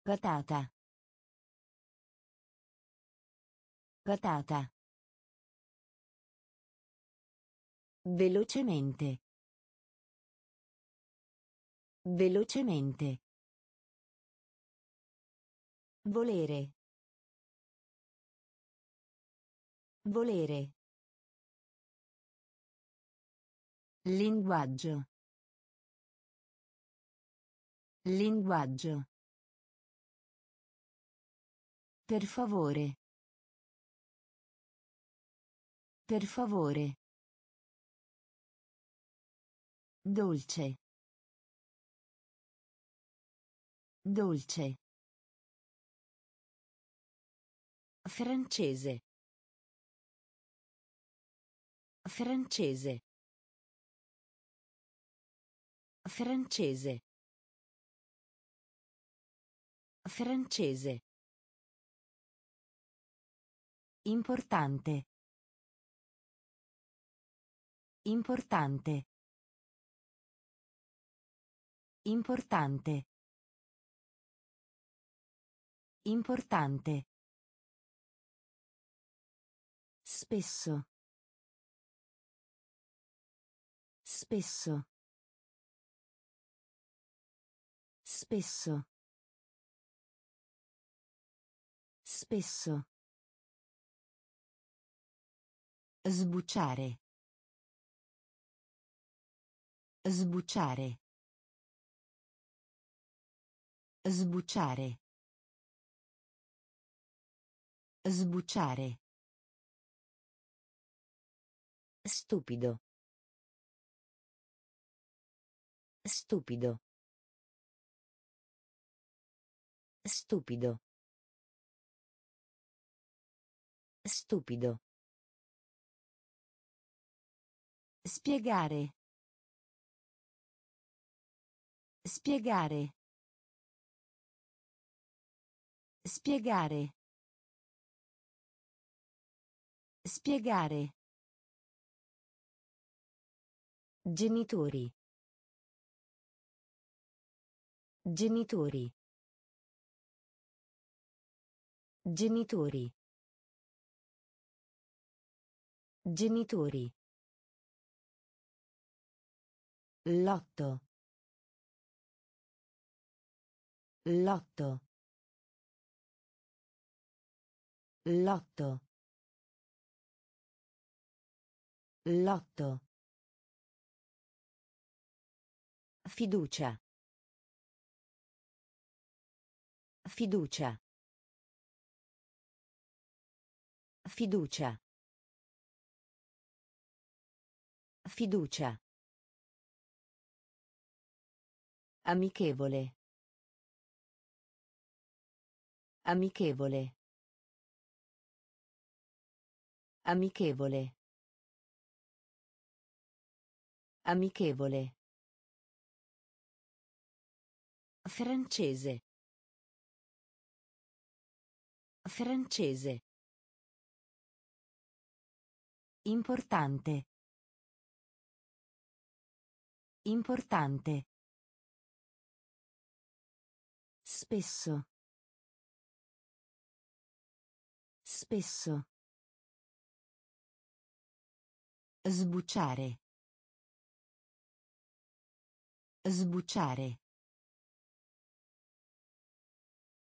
Speaker 2: Patata. Patata. Velocemente. Velocemente.
Speaker 1: Volere. Volere.
Speaker 2: Linguaggio. Linguaggio. Per favore. Per favore. Dolce. Dolce. Francese. Francese. Francese. Francese. Importante. Importante. Importante. Importante. Spesso. Spesso. Spesso. Spesso. Sbucciare. Sbucciare. Sbucciare. Sbucciare. Stupido. Stupido. Stupido. Stupido. Spiegare. Spiegare. Spiegare. Spiegare. Genitori. Genitori. Genitori. Genitori. Lotto. Lotto. Lotto. Lotto. Fiducia. Fiducia. Fiducia. Fiducia. Amichevole. Amichevole. Amichevole. Amichevole. Francese. Francese. Importante. Importante. Spesso. Spesso. Sbucciare. Sbucciare.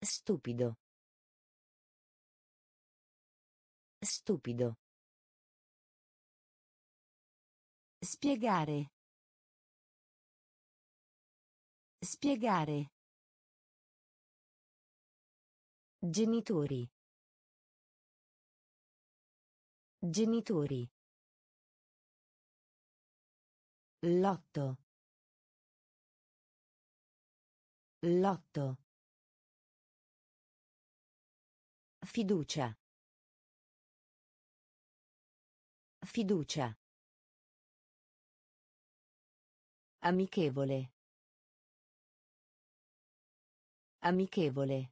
Speaker 2: Stupido. Stupido. Spiegare. Spiegare. Genitori. Genitori. Lotto. Lotto. Fiducia. Fiducia. Amichevole. Amichevole.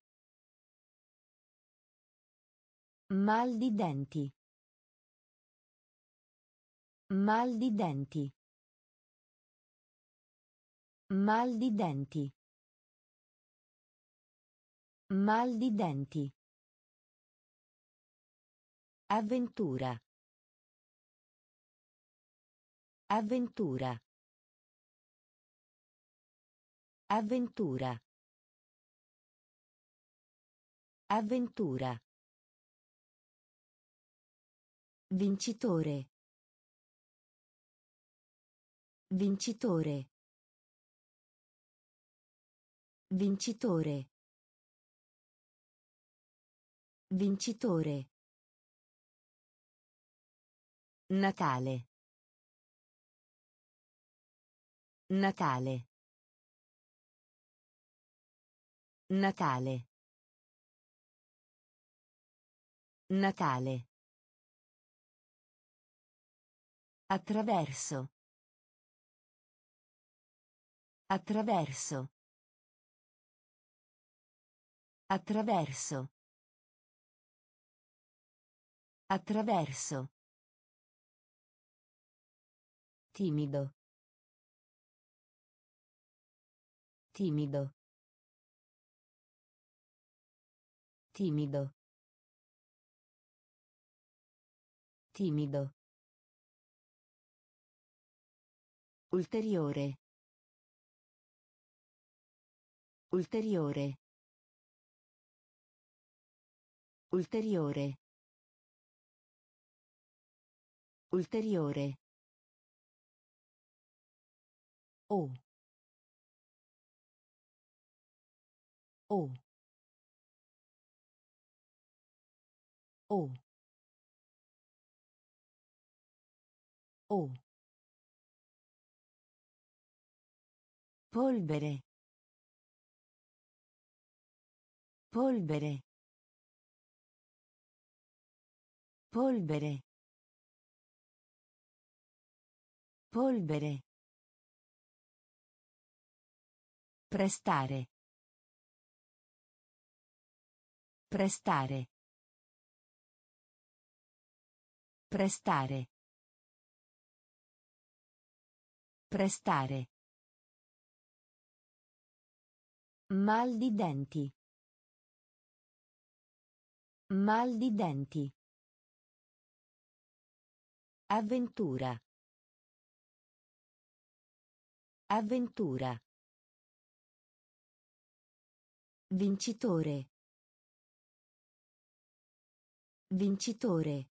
Speaker 2: Mal di denti. Mal di denti. Mal di denti. Mal di denti. Avventura. Avventura. Avventura. Avventura. Vincitore. Vincitore. Vincitore. Vincitore. Natale. Natale. Natale. Natale. Attraverso. Attraverso. Attraverso. Attraverso. Timido. Timido. Timido. Timido. Ulteriore. Ulteriore. Ulteriore. Ulteriore. O. O. O. O. Polvere. Polvere. Polvere. Polvere. Prestare. Prestare. Prestare. Prestare. Mal di denti. Mal di denti. Avventura. Avventura. Vincitore. Vincitore.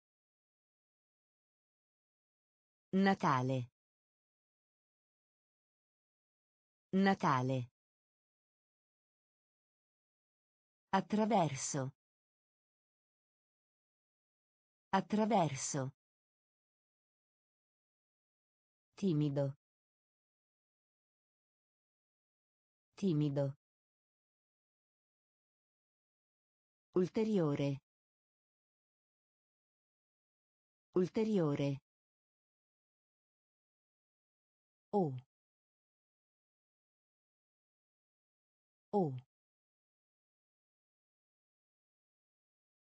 Speaker 2: Natale. Natale. Attraverso. Attraverso. Timido. Timido. Ulteriore. Ulteriore. O. O.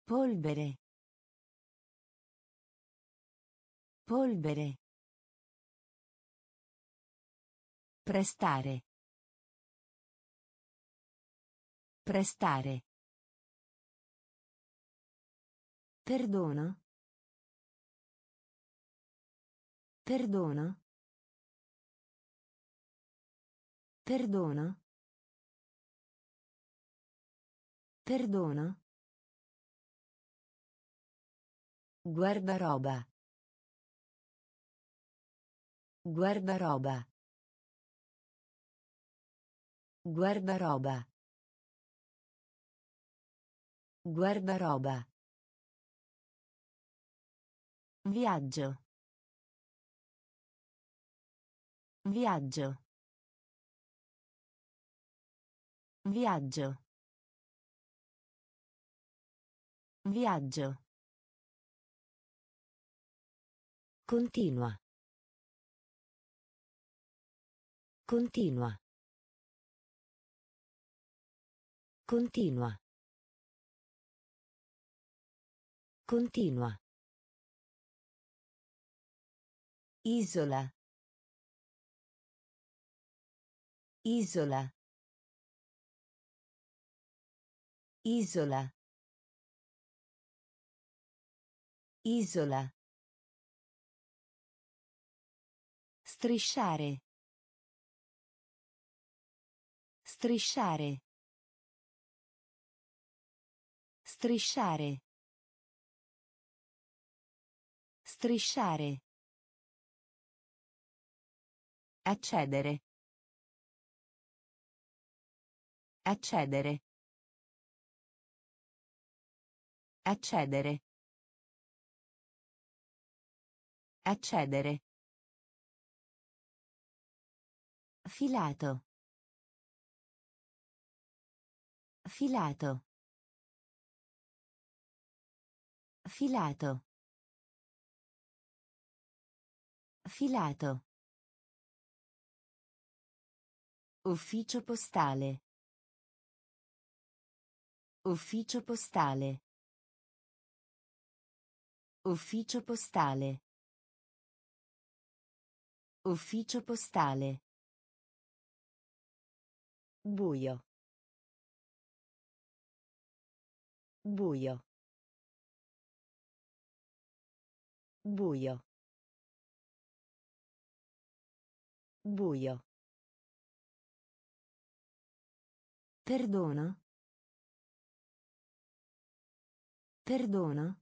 Speaker 2: Polvere. Polvere. Prestare. Prestare. Perdono. Perdono. Perdono. Perdono. Guardaroba. Guardaroba. Guardaroba. Guardaroba. Viaggio. Viaggio. Viaggio. Viaggio. Continua. Continua. Continua. Continua. Isola. Isola. Isola. Isola. Strisciare. Strisciare. Strisciare. Strisciare. Accedere. Accedere. Accedere. Accedere. Filato. Filato. Filato. Filato. Ufficio postale. Ufficio postale. Ufficio postale. Ufficio postale. Buio. Buio. Buio. Buio. Perdono. Perdono.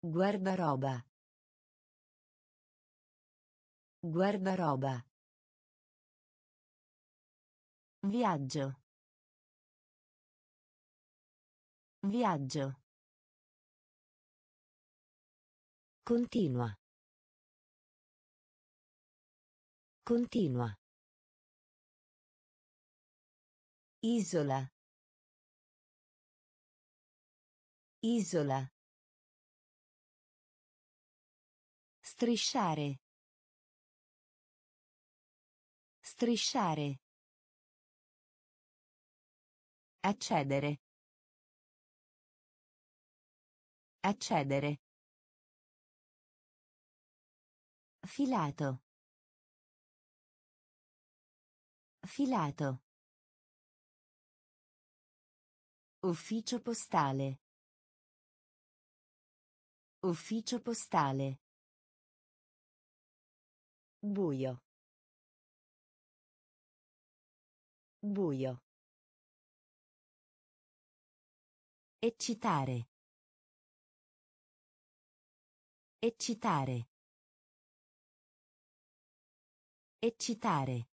Speaker 2: Guardaroba. Guardaroba. Viaggio. Viaggio. Continua. Continua. Isola. Isola. Strisciare. Strisciare. Accedere. Accedere. Filato. Filato. Ufficio postale. Ufficio postale. Buio. Buio. Eccitare. Eccitare. Eccitare.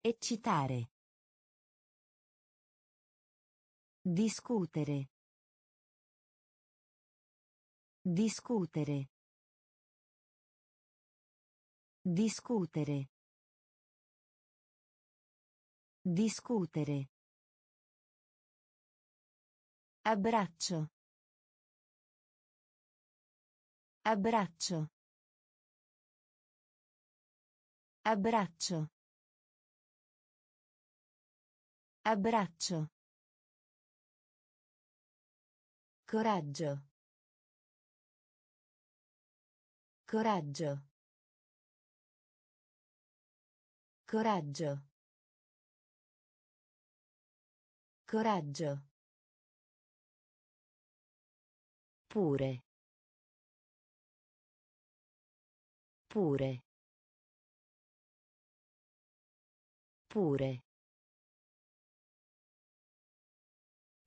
Speaker 2: Eccitare. Discutere. Discutere. Discutere. Discutere. Abbraccio. Abbraccio. Abbraccio. Abbraccio. Coraggio. Coraggio. Coraggio. Coraggio. Pure. Pure. Pure.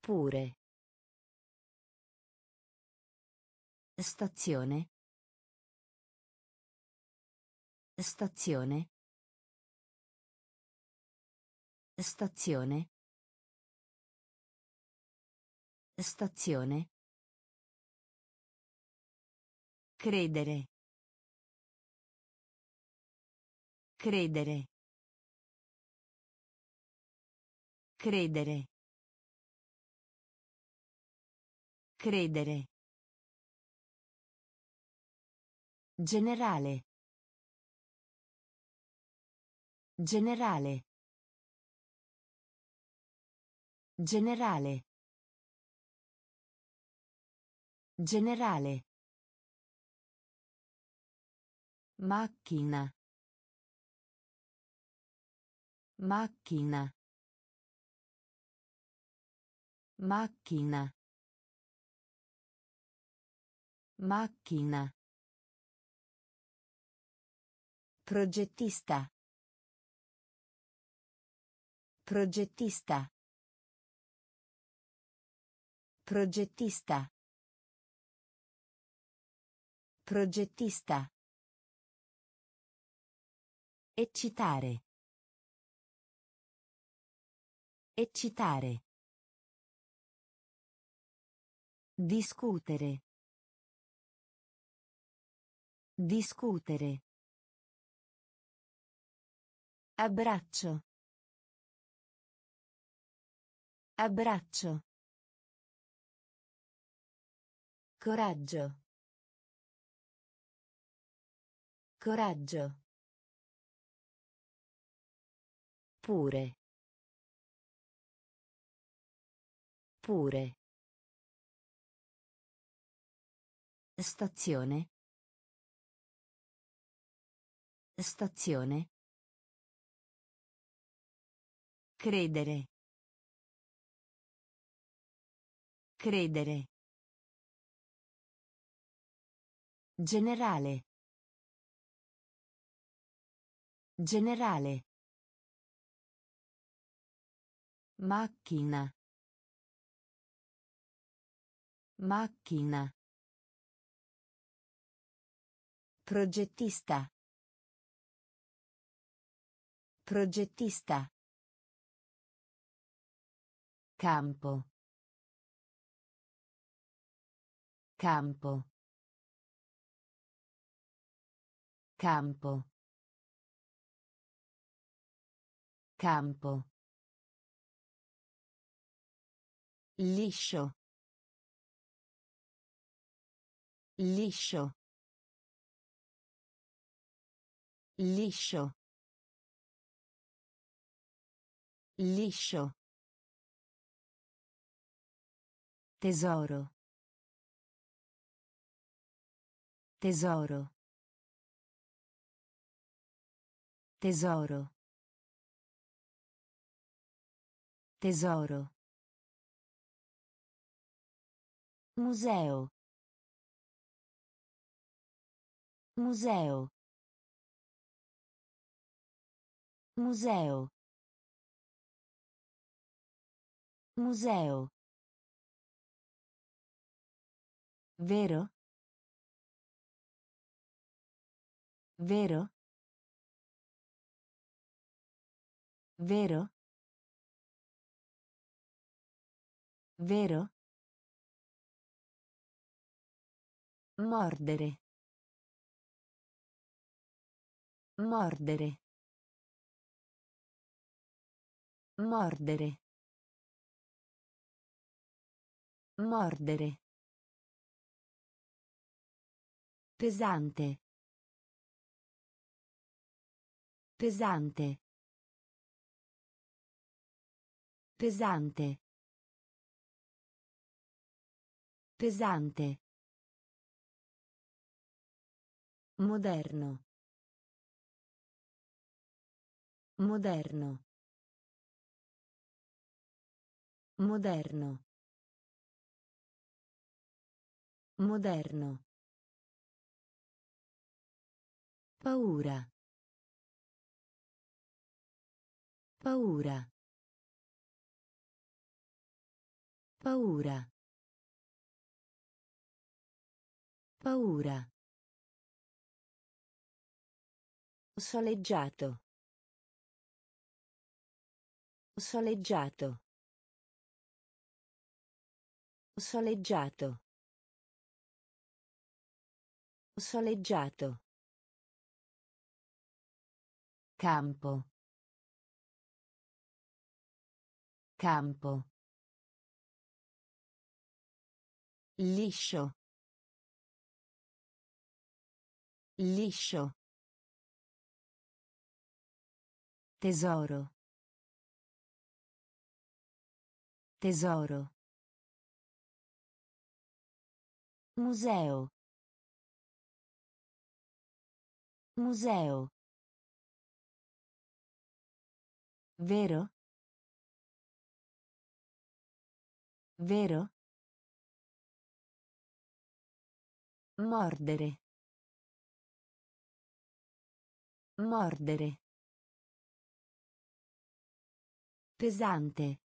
Speaker 2: Pure. Stazione. Stazione. Stazione. Stazione. Credere. Credere. Credere. Credere. Generale. Generale. Generale. Generale. Macchina. Macchina. Macchina. Macchina. Progettista. Progettista. Progettista. Progettista. Eccitare. Eccitare. Discutere. Discutere. Abbraccio. Abbraccio. Coraggio. Coraggio. Pure. Pure. Stazione. Stazione. Credere. Credere. Generale. Generale. Macchina. Macchina. Progettista. Progettista. Campo. Campo. Campo. Campo. Liscio. Liscio. Liscio. Liscio. Tesoro. Tesoro. Tesoro. Tesoro. Museo. Museo. Museo. Museo. Vero? Vero? Vero? Vero? Mordere. Mordere. Mordere. Mordere. Pesante. Pesante. Pesante. Pesante. Moderno. Moderno. Moderno. Moderno. Paura. Paura. Paura. Paura.
Speaker 1: Soleggiato. Soleggiato. Soleggiato. Soleggiato.
Speaker 2: Campo. Campo. Liscio. Liscio. Tesoro. Tesoro. Museo. Museo. Vero? Vero? Mordere. Mordere. Pesante.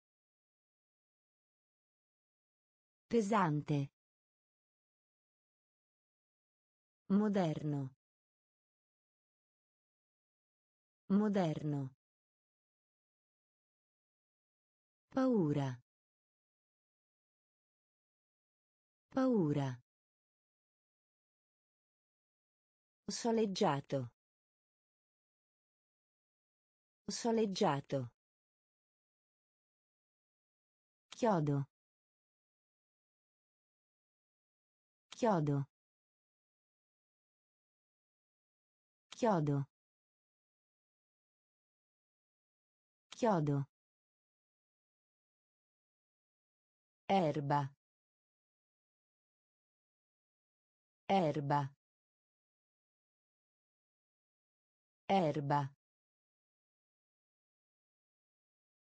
Speaker 2: Pesante. Moderno. Moderno. Paura. Paura.
Speaker 1: Soleggiato. Soleggiato.
Speaker 2: Chiodo. Chiodo. Chiodo. Chiodo.
Speaker 1: Erba. Erba. Erba.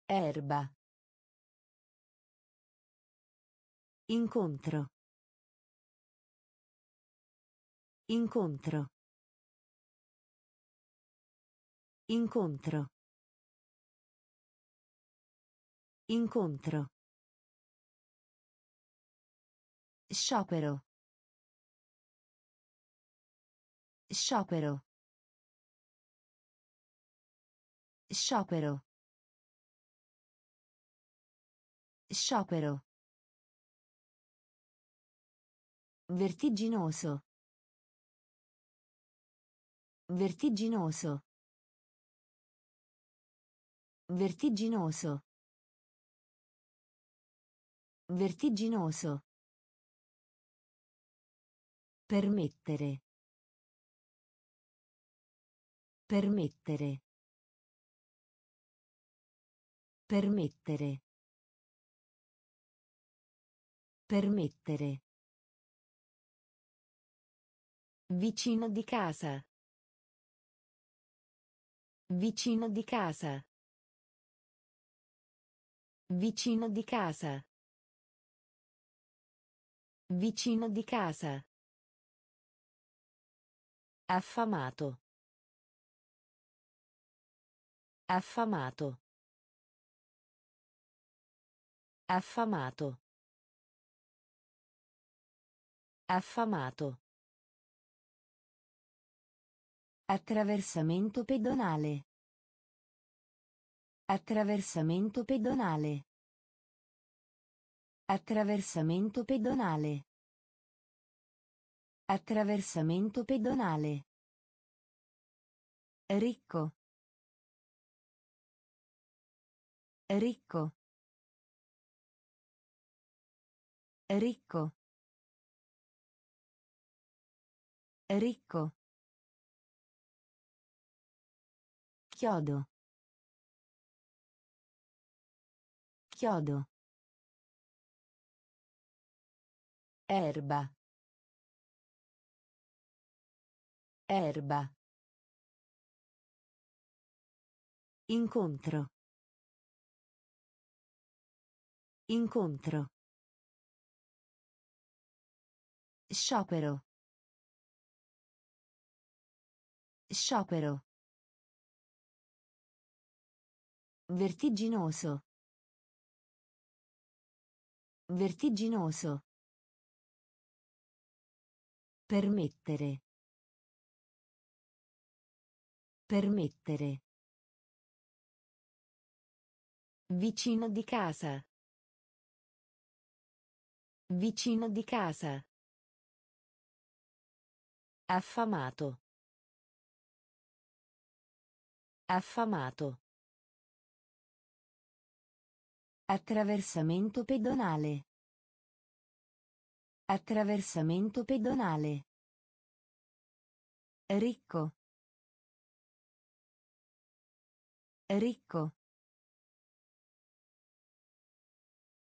Speaker 1: Erba.
Speaker 2: Incontro. Incontro. Incontro. Incontro. Sciopero. Sciopero. Sciopero. Sciopero. Vertiginoso. Vertiginoso. Vertiginoso. Vertiginoso. Permettere. Permettere. Permettere. Permettere. Vicino di casa. Vicino di casa. Vicino di casa. Vicino di casa. Affamato. Affamato. Affamato. Affamato. Attraversamento pedonale. Attraversamento pedonale. Attraversamento pedonale. Attraversamento pedonale. Ricco. Ricco. Ricco. Ricco. Chiodo. Chiodo.
Speaker 1: Erba. Erba.
Speaker 2: Incontro. Incontro. Sciopero. Sciopero. Vertiginoso. Vertiginoso. Permettere. Permettere. Vicino di casa. Vicino di casa. Affamato. Affamato. Attraversamento pedonale. Attraversamento pedonale. Ricco. Ricco.